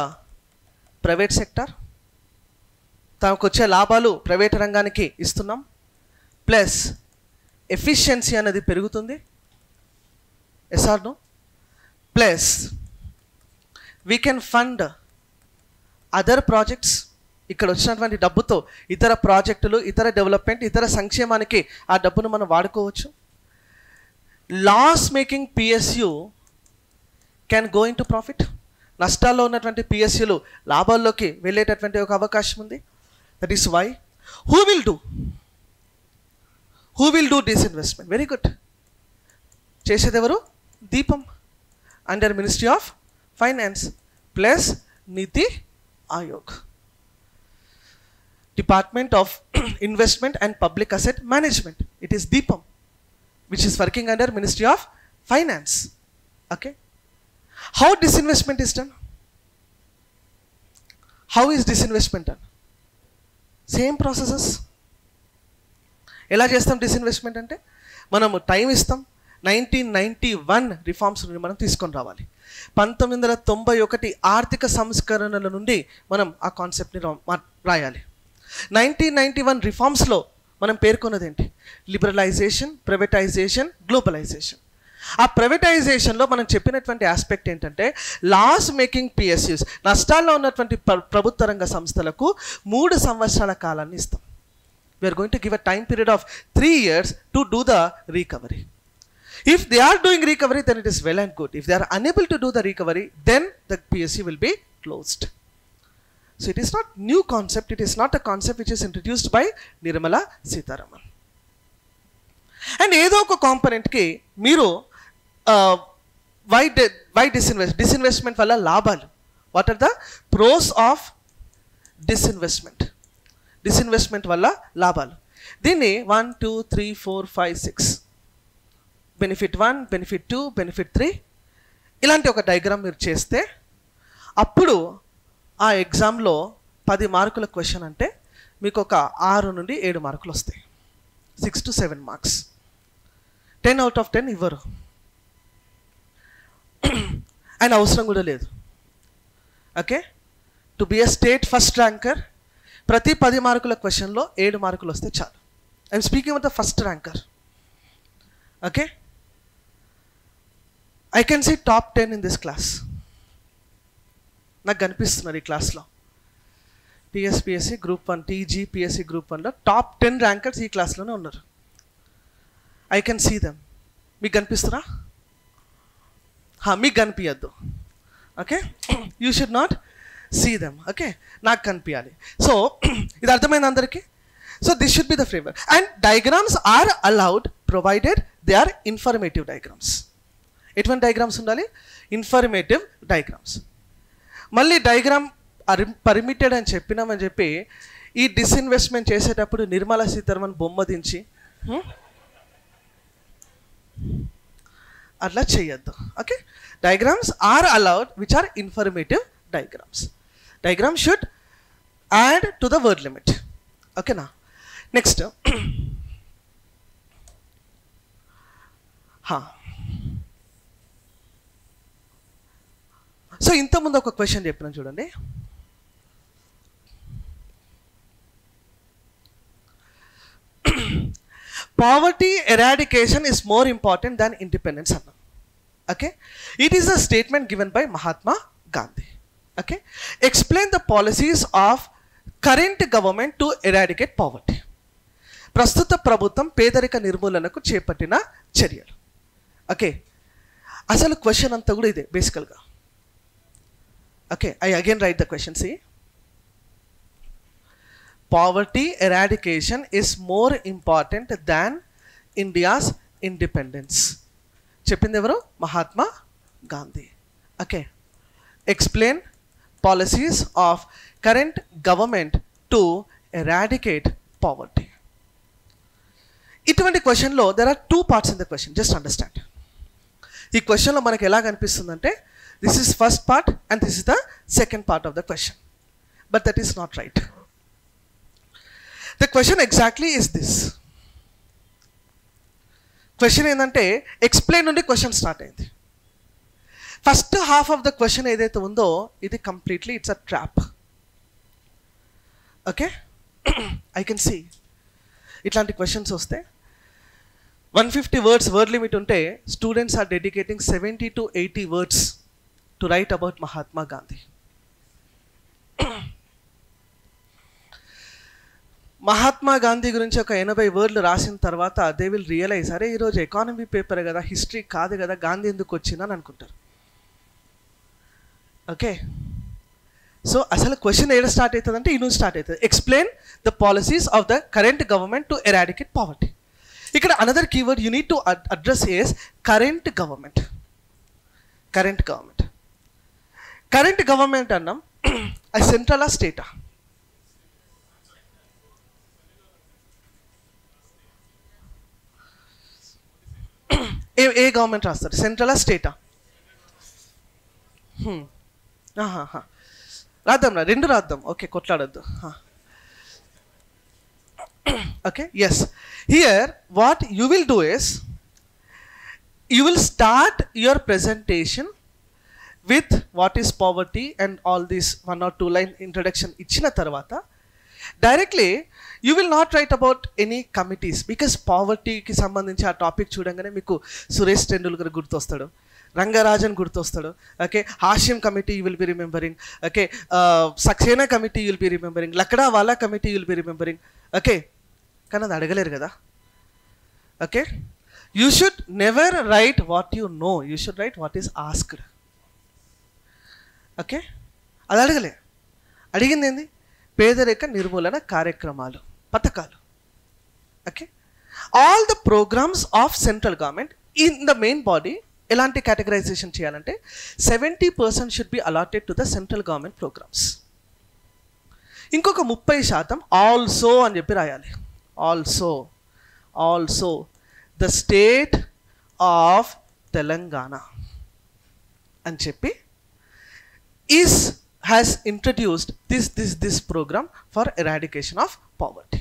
private sector తమకు వచ్చే లాభాలు private రంగానికి ఇస్తున్నాం. ప్లస్ ఎఫిషియన్సీ అనేది పెరుగుతుంది. ఎస్ఆర్ను plus we can fund other projects ఇక్కడ వచ్చినటువంటి డబ్బుతో ఇతర ప్రాజెక్టులు ఇతర డెవలప్మెంట్ ఇతర సంక్షేమానికి ఆ డబ్బును మనం వాడుకోవచ్చు. Loss making PSU can go into profit నష్టాల్లో ఉన్నటువంటి పిఎస్యులు లాభాల్లోకి వెళ్ళేటటువంటి ఒక అవకాశం ఉంది. That is why who will do who will do disinvestment very good చేసేది ఎవరు? DIPAM. Under ministry of finance plus Niti Aayog department of investment and public asset management it is DIPAM which is working under Ministry of finance okay how disinvestment is done? How is disinvestment done? Same processes ఎలా చేస్తాం disinvestment అంటే? మనము time ఇస్తాం. Nineteen ninety one reforms నుండి మనం తీసుకొని రావాలి. పంతొమ్మిది వందల తొంభై ఒకటి ఆర్థిక సంస్కరణల నుండి మనం ఆ కాన్సెప్ట్ని రాయాలి. నైన్టీన్ నైంటీ వన్ రిఫార్మ్స్లో మనం పేర్కొన్నది ఏంటి లిబరలైజేషన్ ప్రైవేటైజేషన్ గ్లోబలైజేషన్ ఆ ప్రైవేటైజేషన్లో మనం చెప్పినటువంటి ఆస్పెక్ట్ ఏంటంటే లాస్ మేకింగ్ పిఎస్యూస్ నష్టాల్లో ఉన్నటువంటి ప్ర- ప్రభుత్వ రంగ సంస్థలకు మూడు సంవత్సరాల కాలాన్ని ఇస్తాం. We're going to give a time period of three years to do the recovery if they are doing recovery then it is well and good if they are unable to do the recovery then the PSC will be closed so it is not new concept it is not a concept which is introduced by Nirmala Sitharaman and ఏదో ఒక కాంపనెంట్కి మీరు why why disinvest disinvestment వల్ల లాభాలు? What are the pros of disinvestment disinvestment వల్ల లాభాలు. దీన్ని one two three four five six benefit one benefit two benefit three. ఇలాంటి ఒక డయాగ్రామ్ మీరు చేస్తే అప్పుడు ఆ ఎగ్జామ్లో పది మార్కుల క్వశ్చన్ అంటే మీకు ఒక ఆరు నుండి ఏడు మార్కులు వస్తాయి. Six to seven marks. Ten out of ten ఇవ్వరు. అండ్ అవసరం కూడా లేదు. Okay? To be a state first ranker ప్రతి పది మార్కుల క్వశ్చన్లో ఏడు మార్కులు వస్తే చాలు. I'm speaking with the first ranker. Okay? I can see top ten in this class నాకు కనిపిస్తున్నారు ఈ క్లాస్లో TSPSC group one TG PSC group వన్లో టాప్ టెన్ ర్యాంకర్స్ ఈ క్లాస్లోనే ఉన్నారు. ఐ కెన్ సీ దెమ్ మీకు కనిపిస్తురా మీకు కనిపించద్దు okay you should not see them okay నాకు కనిపించాలి సో ఇది అర్థమైంది అందరికీ? So this should be the flavour and diagrams are allowed provided they are informative diagrams ఎటువంటి డయాగ్రామ్స్ ఉండాలి? ఇన్ఫర్మేటివ్ డయాగ్రామ్స్ మళ్ళీ డయాగ్రామ్ పర్మిటెడ్ అని చెప్పినామని చెప్పి ఈ డిస్ఇన్వెస్ట్మెంట్ చేసేటప్పుడు నిర్మలా సీతారామన్ బొమ్మ దించి అట్లా చేయొద్దు. Okay diagrams are allowed which are informative diagrams diagram should add to the word limit ఓకేనా నెక్స్ట్ సో ఇంతకుముందు ఒక క్వశ్చన్ చెప్పిన చూడండి. Poverty eradication is more important than independence అన్నాం. Okay it is a statement given by Mahatma Gandhi okay explain the policies of current government to eradicate poverty ప్రస్తుత ప్రభుత్వం పేదరిక నిర్మూలనకు చేపట్టిన చర్యలు. ఓకే అసలు క్వశ్చన్ అంతా కూడా ఇదే బేసికల్గా okay I again write the question see poverty eradication is more important than India's independence చెప్పింది ఎవరు? Mahatma Gandhi. Okay explain policies of current government to eradicate poverty ఇటువంటి క్వశ్చన్లో there are two parts in the question just understand ఈ క్వశ్చన్లో మనకి ఎలా కనిపిస్తుందంటే this is first part and this is the second part of the question but that is not right the question exactly is this question ఏంటంటే explain నుండి question start అయింది. First half of the question ఏదైతే ఉందో ఇది completely it's a trap okay I can see ఇట్లాంటి questions వస్తే one fifty words word limit ఉంటే students are dedicating seventy to eighty words to write about Mahatma Gandhi Mahatma Gandhi గురించి ఒక ఎనభై వర్డ్లు రాసిన తర్వాత దే విల్ రియలైజ్ అరే ఈరోజు ఎకానమీ పేపర్ కదా హిస్టరీ కాదు కదా గాంధీ ఎందుకు వచ్చిందని అనుకుంటారు. ఓకే సో అసలు క్వశ్చన్ ఏడ స్టార్ట్ అవుతుంది అంటే ఇను స్టార్ట్ అవుతుంది explain the policies of the current government to eradicate poverty ఇక్కడ another keyword you need to address as current government current government current government అన్నాం అది సెంట్రలా స్టేటా? ఏ ఏ గవర్నమెంట్ రాస్తారు? సెంట్రలా స్టేటా? రాద్దాం రా రెండు రాద్దాం. Okay కొట్లాడద్దు. Okay yes here what you will do is you will start your presentation with what is poverty and all these one or two line introduction ఇచ్చిన తర్వాత directly you will not write about any committees because పావర్టీకి సంబంధించి ఆ topic చూడంగానే మీకు సురేష్ టెండూల్కర్ గుర్తొస్తాడు రంగరాజన్ గుర్తొస్తాడు okay హాష్యం committee you will be remembering okay Saxena committee you will be remembering Lakdawala committee will be remembering okay కానీ అది అడగలేరు కదా okay you should never write what you know you should write what is asked okay? అది అడగలే. అడిగింది ఏంది? పేదరిక నిర్మూలన కార్యక్రమాలు పథకాలు. Okay? All the programmes of central government in the main body ఎలాంటి కేటగరైజేషన్ చేయాలంటే seventy percent should be allotted to the central government programmes ఇంకొక ముప్పై శాతం ఆల్సో అని చెప్పి రాయాలి. Also also the state of Telangana అని చెప్పి is has introduced this this this programme for eradication of poverty.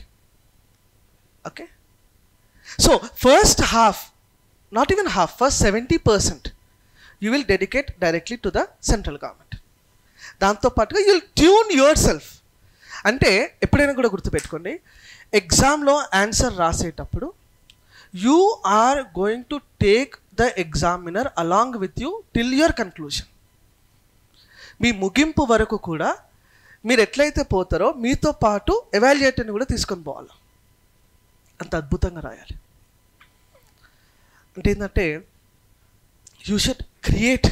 Okay so first half not even half first seventy percent you will dedicate directly to the central government దాంతోపాటుగా పాటుగా you'll tune your self అంటే ఎప్పుడైనా కూడా గుర్తుపెట్టుకోండి ఎగ్జామ్లో answer రాసేటప్పుడు you are going to take the examiner along with you till your conclusion మీ ముగింపు వరకు కూడా మీరు ఎట్లయితే పోతారో మీతో పాటు ఎవాల్యుయేటర్ని కూడా తీసుకొని పోవాలి. అంత అద్భుతంగా రాయాలి. అంటే ఏంటంటే you should create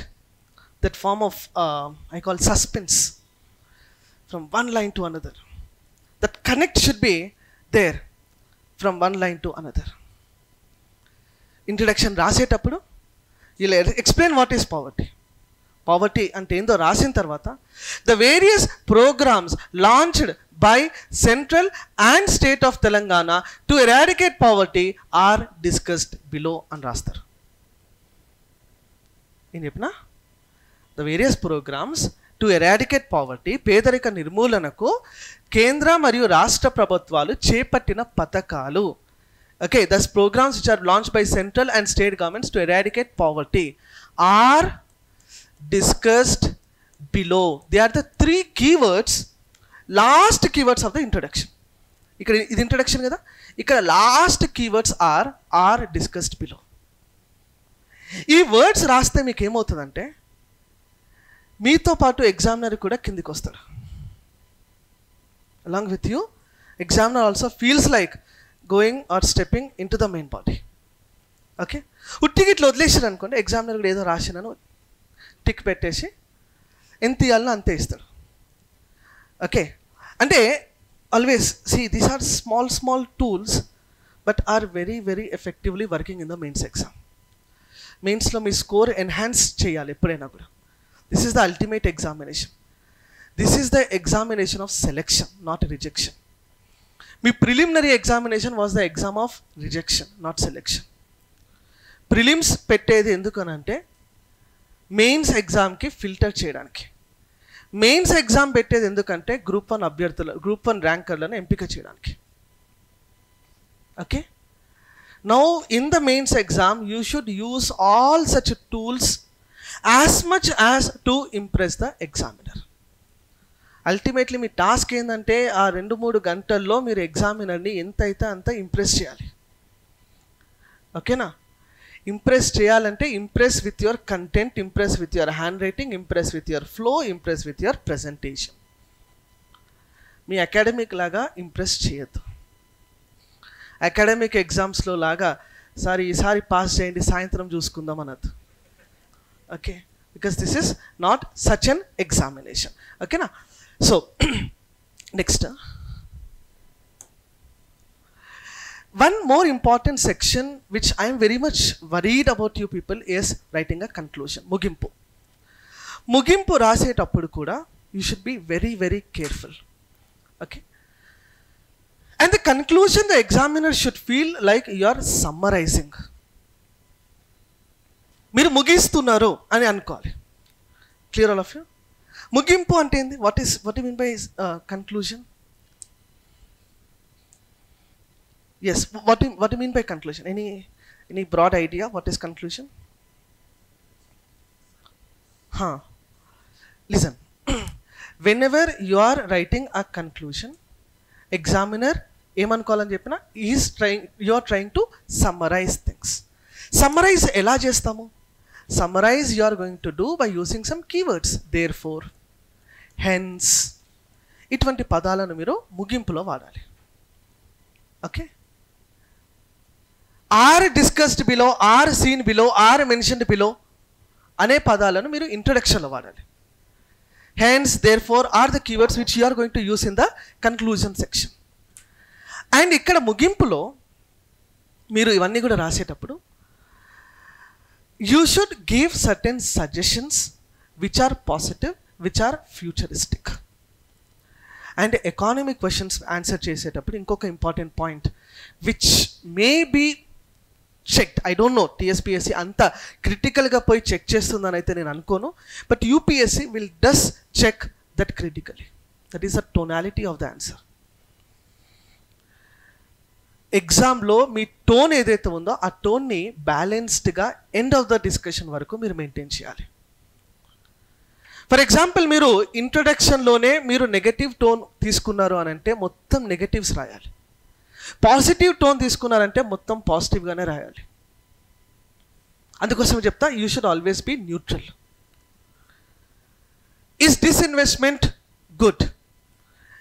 that form of I call suspense from one line to another that connect should be there from one line to another introduction రాసేటప్పుడు ఇలా explain what is poverty poverty అంటే ఏందో రాసిన తర్వాత the various programmes launched by central and state of Telangana to eradicate poverty are discussed below అని రాస్తారు. ఏం చెప్పినా? The various programmes to eradicate poverty పేదరిక నిర్మూలనకు కేంద్ర మరియు రాష్ట్ర ప్రభుత్వాలు చేపట్టిన పథకాలు. Okay thus programmes which are launch by central and state governments to eradicate poverty are discussed below they are the three keywords last keywords of the introduction ఇక్కడ ఇది ఇంట్రడక్షన్ కదా? ఇక్కడ last keywords are are discussed below ఈ words రాస్తే మీకు ఏమవుతుందంటే మీతో పాటు ఎగ్జామినర్ కూడా కిందికి వస్తాడు. Along with you examiner also feels like going or stepping in to the main body okay ఉట్టికి ఇట్లా వదిలేసారు అనుకోండి ఎగ్జామినర్ కూడా ఏదో రాసినాను టిక్ పెట్టేసి ఎంత ఇవ్వాలనో అంతే ఇస్తాడు ఓకే? అంటే always see these are small small tools but are very very effectively working in the mains exam మెయిన్స్లో మీ స్కోర్ ఎన్హాన్స్ చేయాలి ఎప్పుడైనా కూడా. This is the ultimate examination this is the examination of selection not rejection me preliminary examination was the exam of rejection not selection prelims పెట్టేది ఎందుకనంటే mains ఎగ్జామ్కి filter చేయడానికి. Mains exam పెట్టేది ఎందుకంటే గ్రూప్ వన్ అభ్యర్థుల గ్రూప్ వన్ ర్యాంకర్లను ఎంపిక చేయడానికి. Okay? Now in the mains exam you should use all such tools as much as to impress the examiner. Ultimately me task ఏంటంటే ఆ రెండు మూడు గంటల్లో మీరు ఎగ్జామినర్ని ఎంత అయితే అంత ఇంప్రెస్ చేయాలి. ఓకేనా? ఇంప్రెస్ చేయాలంటే impress with your content impress with your handwriting impress with your flow impress with your presentation me academic లాగా ఇంప్రెస్ చేయొద్దు. అకాడమిక్ ఎగ్జామ్స్లో లాగా సారీ ఈసారి పాస్ చేయండి సాయంత్రం చూసుకుందాం అనద్దు. Okay because this is not such an examination ఓకేనా so next one more important section which I'm very much worried about you people is writing a a ముగింపు ముగింపు రాసేటప్పుడు కూడా you should be very very careful okay and the conclusion the examiner should feel like you are summarising మీరు ముగిస్తున్నారు అని అనుకోవాలి. Clear all of you ముగింపు అంటే ఏంది? What is what mean by conclusion yes what do, you, what do you mean by conclusion any any broad idea what is conclusion huh listen whenever you are writing a conclusion examiner ఏమనుకోవాలని చెప్పిన is trying you are trying to summarise things summarise ఎలా చేస్తాము summarise you are going to do by using some keywords therefore hence ఇటువంటి పదాలను మీరు ముగింపులో వాడాలి okay are discussed below are seen below are mentioned below అనే పదాలను మీరు ఇంట్రొడక్షన్లో వాడాలి. Hence therefore are the keywords which you are going to use in the conclusion section and ఇక్కడ ముగింపులో మీరు ఇవన్నీ కూడా రాసేటప్పుడు you should give certain suggestions which are positive which are futuristic and economic questions answer చేసేటప్పుడు ఇంకొక important point which may be check I don't know TSPSC అంత క్రిటికల్గా పోయి చెక్ చేస్తుందని అయితే నేను అనుకోను. But UPSC will does check that critically that is the tonality of the answer ఎగ్జామ్లో మీ టోన్ ఏదైతే ఉందో ఆ టోన్ని బ్యాలెన్స్డ్గా ఎండ్ ఆఫ్ ద డిస్కషన్ వరకు మీరు మెయింటైన్ చేయాలి. ఫర్ ఎగ్జాంపుల్ మీరు ఇంట్రొడక్షన్లోనే మీరు నెగటివ్ టోన్ తీసుకున్నారు అని అంటే మొత్తం నెగటివ్స్ రాయాలి. పాజిటివ్ టోన్ తీసుకున్నారంటే మొత్తం పాజిటివ్గానే రాయాలి. అందుకోసం చెప్తా you should always be neutral is this investment good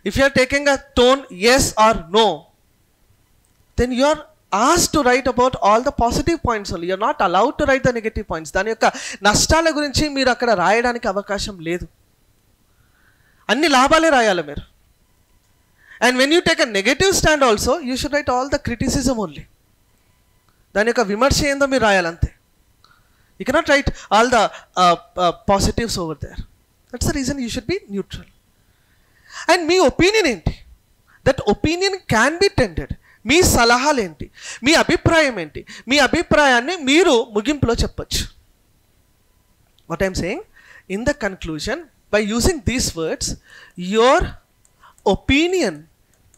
if you are taking a tone yes or no then you are ask to write about all the positive points only you are not allowed to write the negative points దాని యొక్క నష్టాల గురించి మీరు అక్కడ రాయడానికి అవకాశం లేదు. అన్ని లాభాలే రాయాలి మీరు. And when you take a negative stand also you should write all the criticism only దాని యొక్క విమర్శ ఏందో మీరు రాయాలంతే. You cannot write all the positives over there that's the reason you should be neutral and me opinion ఏంటి? That opinion can be tended మీ సలహాలు ఏంటి? మీ అభిప్రాయం ఏంటి? మీ అభిప్రాయాన్ని మీరు ముగింపులో చెప్పచ్చు. What I'm saying in the conclusion by using these words your opinion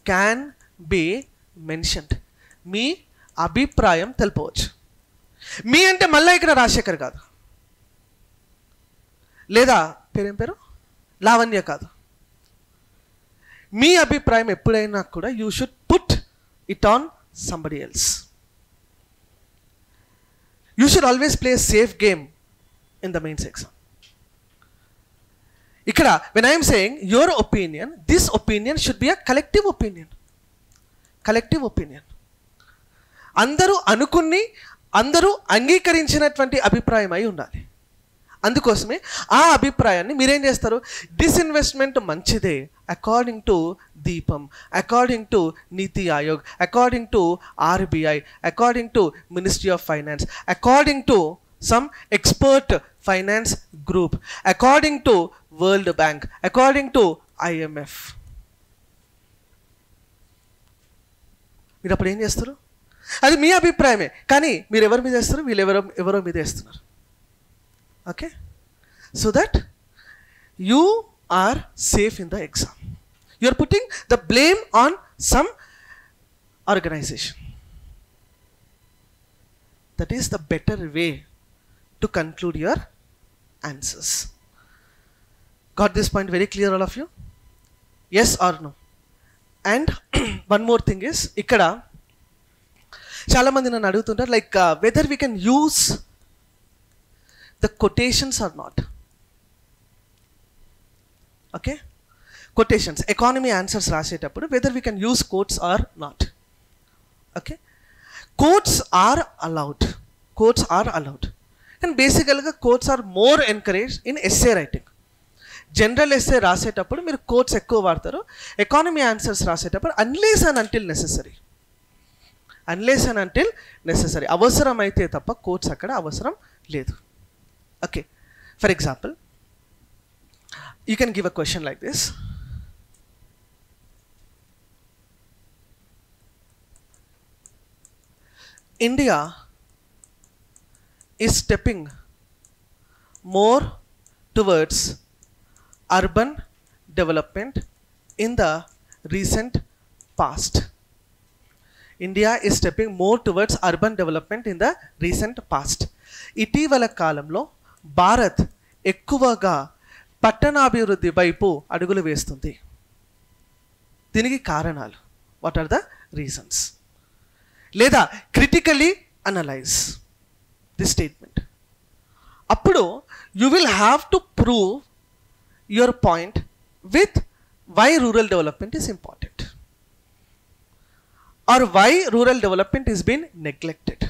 can be mentioned మీ అభిప్రాయం తెలుపవచ్చు. మీ అంటే మళ్ళీ ఇక్కడ రాజశేఖర్ కాదు. లేదా పేరేం పేరు? లావణ్య కాదు. మీ అభిప్రాయం ఎప్పుడైనా కూడా you should put it on somebody else you should always play safe game in the mains exam ఇక్కడ when I'm saying your opinion this opinion should be a collective opinion collective opinion అందరూ అనుకుని అందరూ అంగీకరించినటువంటి అభిప్రాయం అయి ఉండాలి. అందుకోసమే ఆ అభిప్రాయాన్ని మీరేం చేస్తారు? డిస్ఇన్వెస్ట్మెంట్ మంచిదే according to DIPAM according to NITI Aayog according to RBI according to ministry of finance according to some expert finance group according to world bank according to IMF మీరు అప్పుడు ఏం చేస్తారు? అది మీ అభిప్రాయమే కానీ మీరు ఎవరి మీద వేస్తారు? వీళ్ళు ఎవరో ఎవరో మీద వేస్తున్నారు. Okay so that you are safe in the exam you are putting the blame on some organisation that is the better way to conclude your answers got this point very clear all of you yes or no and one more thing is ఇక్కడ చాలామంది నన్ను అడుగుతుంటారు like whether we can use the quotations or not okay quotations economy answers రాసేటప్పుడు whether we can use quotes or not okay quotes are allowed quotes are allowed and బేసికల్గా quotes are more encourage in essay writing general essay రాసేటప్పుడు మీరు quotes ఎక్కువ వాడతారు economy answers రాసేటప్పుడు unless and until necessary unless and until necessary అవసరం అయితే తప్ప quotes అక్కడ అవసరం లేదు. Okay for example you can give a question like this India is stepping more towards urban development in the recent past. India is stepping more towards urban development in the recent past. ఇటీవల కాలంలో భారత్ ఎక్కువగా పట్టణాభివృద్ధి వైపు అడుగులు వేస్తుంది దీనికి కారణాలు what are the reasons లేదా క్రిటికలీ అనలైజ్ ది స్టేట్మెంట్ అప్పుడు you will have to prove your point with why rural development is important or why rural development is been neglected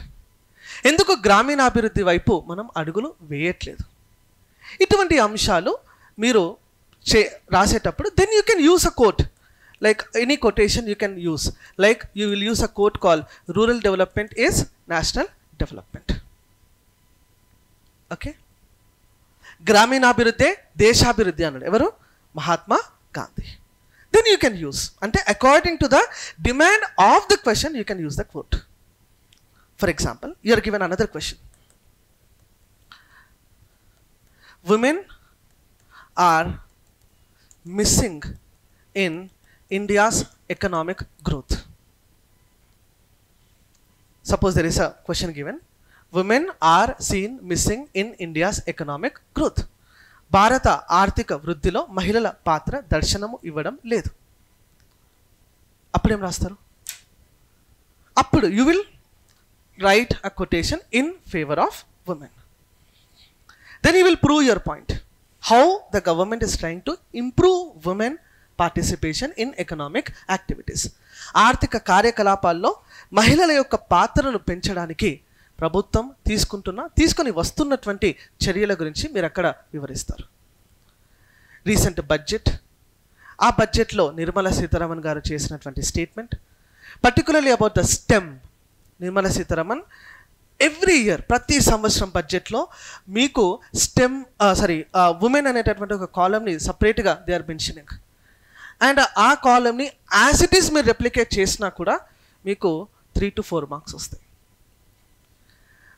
ఎందుకు గ్రామీణాభివృద్ధి వైపు మనం అడుగులు వేయట్లేదు? ఇటువంటి అంశాలు మీరు చే రాసేటప్పుడు then you can use a quote like any quotation you can use like you will use a quote call rural development is national development okay గ్రామీణాభివృద్ధి దేశాభివృద్ధి అన్నాడు. ఎవరు? Mahatma Gandhi. Then you can use అంటే according to the demand of the question you can use the quote for example you are given another question women are missing in India's economic growth. Suppose there is a question given. Women are seen missing in India's economic growth. భారత ఆర్థిక వృద్ధిలో మహిళల పాత్ర దర్శనము ఇవ్వడం లేదు అప్పుడేం రాస్తారు అప్పుడు you will write a quotation in favour of women then you will prove your point how the government is trying to improve women participation in economic activities ఆర్థిక కార్యకలాపాల్లో మహిళల యొక్క పాత్రను పెంచడానికి ప్రభుత్వం తీసుకుంటున్న తీసుకొని వస్తున్నటువంటి చర్యల గురించి మీరు అక్కడ వివరిస్తారు. రీసెంట్ బడ్జెట్ ఆ బడ్జెట్లో నిర్మలా సీతారామన్ గారు చేసినటువంటి statement particularly about the STEM Nirmala Sitharaman every year ప్రతి సంవత్సరం బడ్జెట్లో మీకు స్టెమ్ సారీ ఉమెన్ అనేటటువంటి ఒక కాలంని సపరేట్గా దే ఆర్ మెన్షనింగ్ అండ్ ఆ కాలంని యాజ్ ఇట్ ఈస్ మీరు రెప్లికేట్ చేసినా కూడా మీకు త్రీ టు ఫోర్ మార్క్స్ వస్తాయి.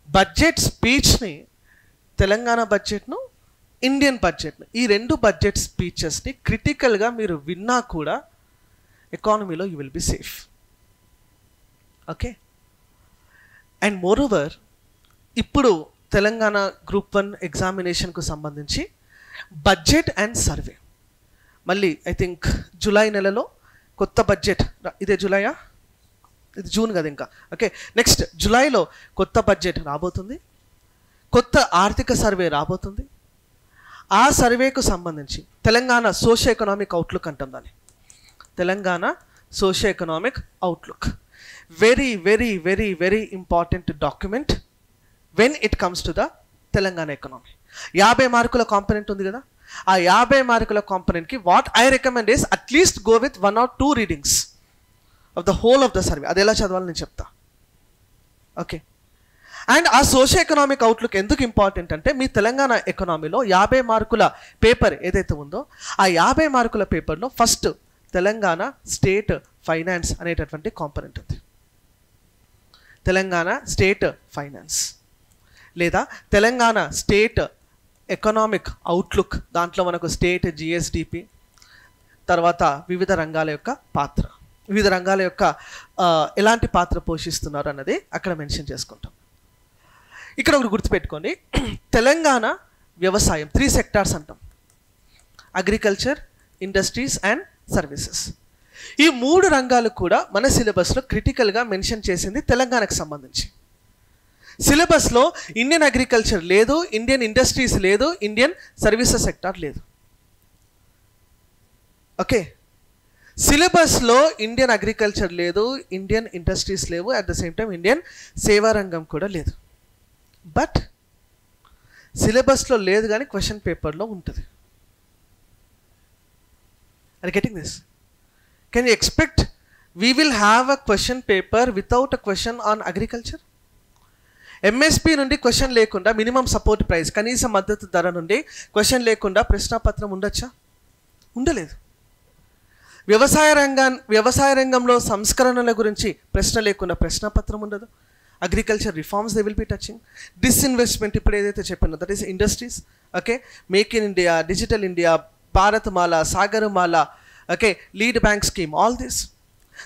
బడ్జెట్ స్పీచ్ని తెలంగాణ బడ్జెట్ను ఇండియన్ బడ్జెట్ను ఈ రెండు బడ్జెట్ స్పీచెస్ని క్రిటికల్గా మీరు విన్నా కూడా ఎకానమీలో you will be safe. Okay? And moreover ఇప్పుడు తెలంగాణ గ్రూప్ వన్ ఎగ్జామినేషన్కు సంబంధించి బడ్జెట్ అండ్ సర్వే. మళ్ళీ ఐ థింక్ జూలై నెలలో కొత్త బడ్జెట్ ఇదే జూలైయా? ఇది జూన్ కదా ఇంకా. ఓకే నెక్స్ట్ జూలైలో కొత్త బడ్జెట్ రాబోతుంది. కొత్త ఆర్థిక సర్వే రాబోతుంది. ఆ సర్వేకు సంబంధించి తెలంగాణ సోషియో ఎకనామిక్ అవుట్లుక్ అంటాం దాన్ని. Telangana socio economic outlook very very very very important document when it comes to the Telangana economy యాభై మార్కుల కాంపనెంట్ ఉంది కదా. ఆ యాభై మార్కుల కాంపనెంట్కి what I recommend is at least go with one or two readings of the whole of the survey అది ఎలా చదవాలని నేను చెప్తా. Okay and uh socio economic outlook ఎందుకు ఇంపార్టెంట్ అంటే మీ తెలంగాణ ఎకనామీలో యాభై మార్కుల పేపర్ ఏదైతే ఉందో ఆ యాభై మార్కుల పేపర్లో ఫస్ట్ తెలంగాణ స్టేట్ ఫైనాన్స్ అనేటటువంటి కాంపనెంట్ ఉంది. తెలంగాణ స్టేట్ ఫైనాన్స్ లేదా తెలంగాణ స్టేట్ ఎకనామిక్ అవుట్లుక్ దాంట్లో మనకు స్టేట్ జిఎస్డిపి తర్వాత వివిధ రంగాల యొక్క పాత్ర. వివిధ రంగాల యొక్క ఎలాంటి పాత్ర పోషిస్తున్నారు అన్నది అక్కడ మెన్షన్ చేసుకుంటాం. ఇక్కడ ఒకటి గుర్తుపెట్టుకోండి. తెలంగాణ వ్యవసాయం త్రీ సెక్టార్స్ అంటాం. అగ్రికల్చర్ ఇండస్ట్రీస్ అండ్ సర్వీసెస్ ఈ మూడు రంగాలు కూడా మన సిలబస్లో క్రిటికల్గా మెన్షన్ చేసింది తెలంగాణకు సంబంధించి. సిలబస్లో ఇండియన్ అగ్రికల్చర్ లేదు ఇండియన్ ఇండస్ట్రీస్ లేదు ఇండియన్ సర్వీసెస్ సెక్టార్ లేదు. ఓకే? సిలబస్లో ఇండియన్ అగ్రికల్చర్ లేదు ఇండియన్ ఇండస్ట్రీస్ లేవు at the same time Indian సేవారంగం కూడా లేదు. బట్ సిలబస్లో లేదు కానీ క్వశ్చన్ పేపర్లో ఉంటుంది. Are getting this can you expect we will have a question paper without a question on agriculture MSP నుండి క్వశ్చన్ లేకుండా మినిమం సపోర్ట్ ప్రైస్ కనీస మద్దతు ధర నుండి క్వశ్చన్ లేకుండా ప్రశ్నాపత్రం ఉండొచ్చా? ఉండలేదు. వ్యవసాయ రంగా వ్యవసాయ రంగంలో సంస్కరణల గురించి ప్రశ్న లేకుండా ప్రశ్నాపత్రం ఉండదు. Agriculture reforms they will be touching disinvestment ఇప్పుడు ఏదైతే చెప్పినో that is industries okay make in India digital India Bharatmala okay lead bank scheme all this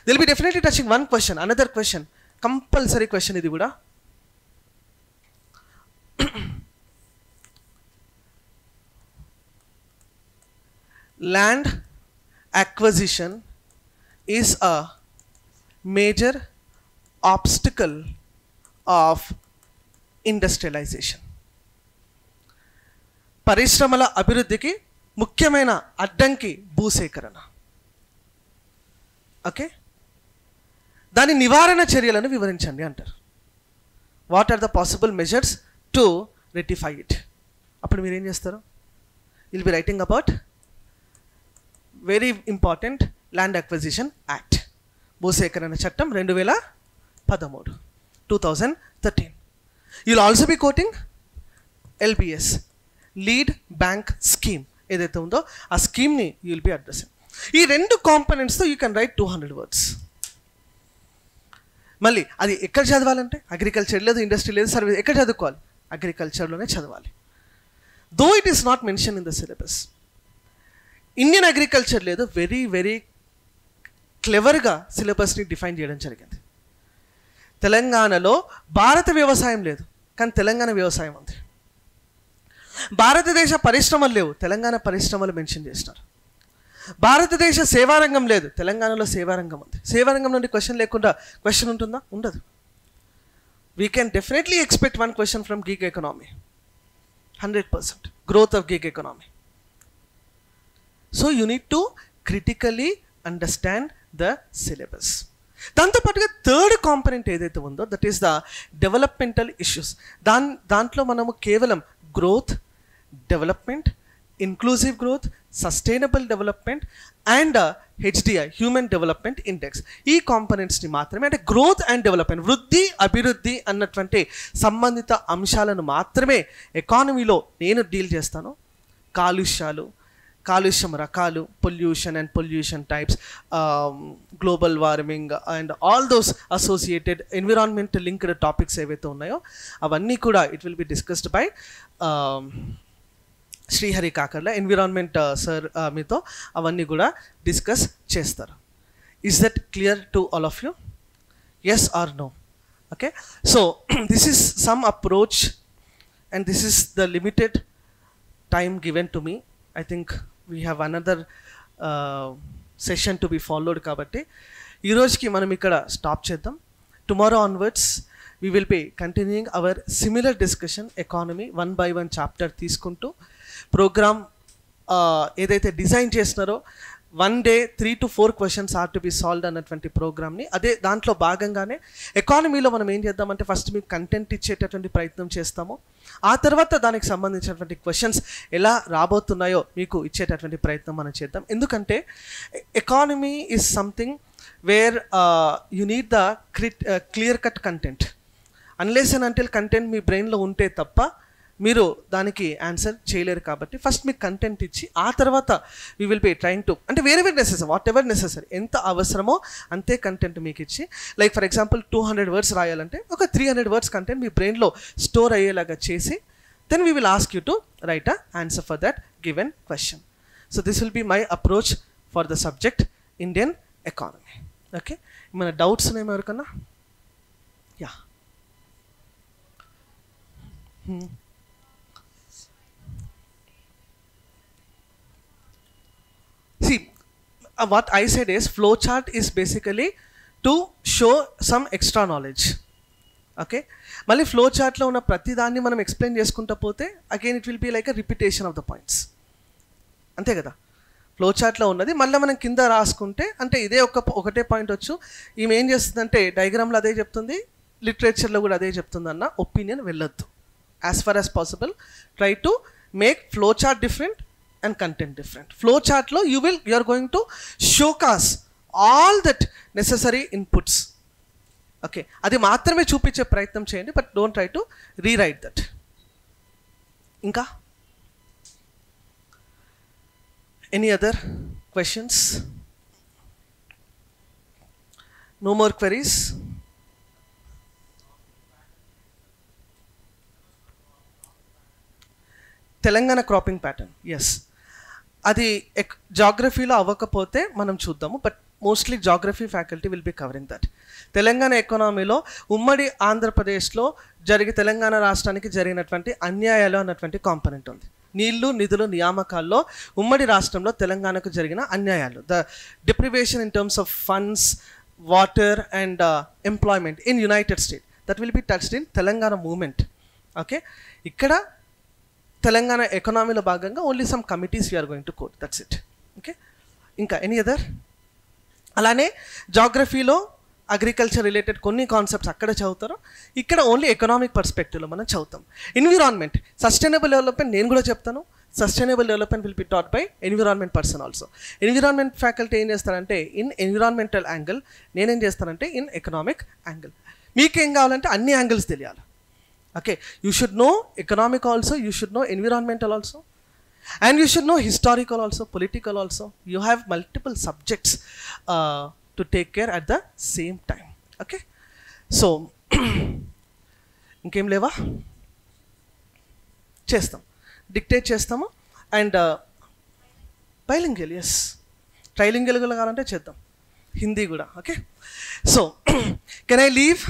will be definitely touching one question another question compulsory question ఇది కూడా. Land acquisition is a major obstacle of industrialization పరిశ్రమల అభివృద్ధికి ముఖ్యమైన అడ్డంకి భూసేకరణ. Okay? దాని నివారణ చర్యలను వివరించండి అంటారు. What are the possible measures to rectify it అప్పుడు మీరు ఏం చేస్తారు? Will be writing about very important land acquisition act భూసేకరణ చట్టం రెండు వేల పదమూడు two thousand thirteen you'll also be quoting LBS lead bank scheme ఏదైతే ఉందో ఆ స్కీమ్ని యూ బి అడ్రస్సింగ్ ఈ రెండు కాంపనెంట్స్తో you can write two hundred words మళ్ళీ అది ఎక్కడ చదవాలంటే? అగ్రికల్చర్ లేదు ఇండస్ట్రీ లేదు సర్వీస్ ఎక్కడ చదువుకోవాలి? అగ్రికల్చర్లోనే చదవాలి. Though it is not mention in the syllabus Indian agriculture లేదు వెరీ వెరీ క్లెవర్గా సిలబస్ని డిఫైన్ చేయడం జరిగింది. తెలంగాణలో భారత వ్యవసాయం లేదు కానీ తెలంగాణ వ్యవసాయం ఉంది. భారతదేశ పరిశ్రమలు లేవు తెలంగాణ పరిశ్రమలు మెన్షన్ చేసినారు భారతదేశ సేవారంగం లేదు తెలంగాణలో సేవారంగం ఉంది. సేవారంగం నుండి క్వశ్చన్ లేకుండా క్వశ్చన్ ఉంటుందా? ఉండదు. We can definitely expect one question from gig economy hundred percent growth of gig economy so you need to critically understand the syllabus దాంతోపాటుగా థర్డ్ కాంపనెంట్ ఏదైతే ఉందో that is the developmental issues దాన్ దాంట్లో మనము కేవలం growth development inclusive growth sustainable development and HDI human development index ఈ కాంపనెంట్స్ని మాత్రమే అంటే గ్రోత్ అండ్ డెవలప్మెంట్ వృద్ధి అభివృద్ధి అన్నటువంటి సంబంధిత అంశాలను మాత్రమే ఎకానమీలో నేను డీల్ చేస్తాను. కాలుష్యాలు కాలుష్యం రకాలు pollution and pollution types global warming and all those associated environment linked topics ఏవైతే ఉన్నాయో అవన్నీ కూడా it will be discussed by Srihari Kakarla environment sir మీతో అవన్నీ కూడా డిస్కస్ చేస్తారు. Is that clear to all of you yes or no okay so this is some approach and this is the limited time given to me I think we have another session to be followed కాబట్టి ఈరోజుకి మనం ఇక్కడ stop చేద్దాం. Tomorrow onwards we will be continuing our similar discussion economy one by one chapter తీసుకుంటూ program ఏదైతే design చేస్తున్నారో one day three to four questions are to be solved అన్నటువంటి ప్రోగ్రామ్ని అదే దాంట్లో భాగంగానే ఎకానమీలో మనం ఏం చేద్దామంటే ఫస్ట్ మీకు కంటెంట్ ఇచ్చేటటువంటి ప్రయత్నం చేస్తాము. ఆ తర్వాత దానికి సంబంధించినటువంటి క్వశ్చన్స్ ఎలా రాబోతున్నాయో మీకు ఇచ్చేటటువంటి ప్రయత్నం మనం చేద్దాం. ఎందుకంటే economy is something where you need the crit clear cut content unless and until content మీ బ్రెయిన్లో ఉంటే తప్ప మీరు దానికి ఆన్సర్ చేయలేరు కాబట్టి ఫస్ట్ మీకు కంటెంట్ ఇచ్చి ఆ తర్వాత we will be trying to అంటే వేరే వేరే నెసెసరీ వాట్ ఎవర్ నెసెసరీ ఎంత అవసరమో అంతే కంటెంట్ మీకు ఇచ్చి like for example two hundred words రాయాలంటే ఒక త్రీ హండ్రెడ్ వర్డ్స్ కంటెంట్ మీ బ్రెయిన్లో స్టోర్ అయ్యేలాగా చేసి then we will ask you to write a answer for that given question so this will be my approach for the subject Indian economy okay మన doubts ఉన్నాయి ఎవరికన్నా? Yeah hmm. See uh, what i said is flowchart is basically to show some extra knowledge. Okay మళ్ళీ flow చార్ట్లో ఉన్న ప్రతి దాన్ని మనం explain చేసుకుంటా పోతే again it will be like a repetition of the points అంతే కదా? ఫ్లో చార్ట్లో ఉన్నది మళ్ళీ మనం కింద రాసుకుంటే అంటే ఇదే ఒక ఒకటే పాయింట్ వచ్చు. ఈమె ఏం చేస్తుందంటే డయాగ్రామ్లో అదే చెప్తుంది లిటరేచర్లో కూడా అదే చెప్తుంది అన్న ఒపీనియన్ వెళ్ళొద్దు. As far as possible try to make flow chart different and content different flow చార్ట్లో you will you are going to showcase all that necessary inputs okay అది మాత్రమే చూపించే ప్రయత్నం చేయండి but don't try to rewrite that ఇంకా? Any other questions no more queries Telangana cropping pattern yes అది ఎక్ జాగ్రఫీలో అవ్వకపోతే మనం చూద్దాము but mostly geography faculty will be covering that Telangana ఎకనామీలో ఉమ్మడి ఆంధ్రప్రదేశ్లో జరిగి తెలంగాణ రాష్ట్రానికి జరిగినటువంటి అన్యాయాలు అన్నటువంటి కాంపనెంట్ ఉంది. నీళ్ళు నిధులు నియామకాల్లో ఉమ్మడి రాష్ట్రంలో తెలంగాణకు జరిగిన అన్యాయాలు. The deprivation in terms of funds water and employment in united state that will be touched in Telangana movement okay ఇక్కడ తెలంగాణ ఎకనామీలో భాగంగా only some committees we are going to quote that's it okay ఇంకా any other అలానే జాగ్రఫీలో agriculture related కొన్ని concepts అక్కడ చదువుతారు. ఇక్కడ ఓన్లీ ఎకనామిక్ పర్స్పెక్టివ్లో మనం చదువుతాం. ఎన్విరాన్మెంట్ సస్టైనబుల్ డెవలప్మెంట్ నేను కూడా చెప్తాను. Sustainable development will be taught by environment person also environment faculty ఏం చేస్తారంటే ఇన్ ఎన్విరాన్మెంటల్ యాంగిల్ నేనేం చేస్తానంటే ఇన్ ఎకనామిక్ యాంగిల్ మీకేం కావాలంటే అన్ని యాంగిల్స్ తెలియాలి. Okay you should know economic also you should know environmental also and you should know historical also political also you have multiple subjects to take care at the same time okay so ఇంకేం లేవా చేస్తాం dictate చేస్తాము and బైలింగ్యల్ yes ట్రైలింగ్యల్ కావాలంటే చేద్దాం హిందీ కూడా okay so can I leave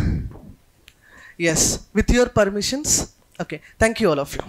Yes, with your permissions. Okay, thank you all of you.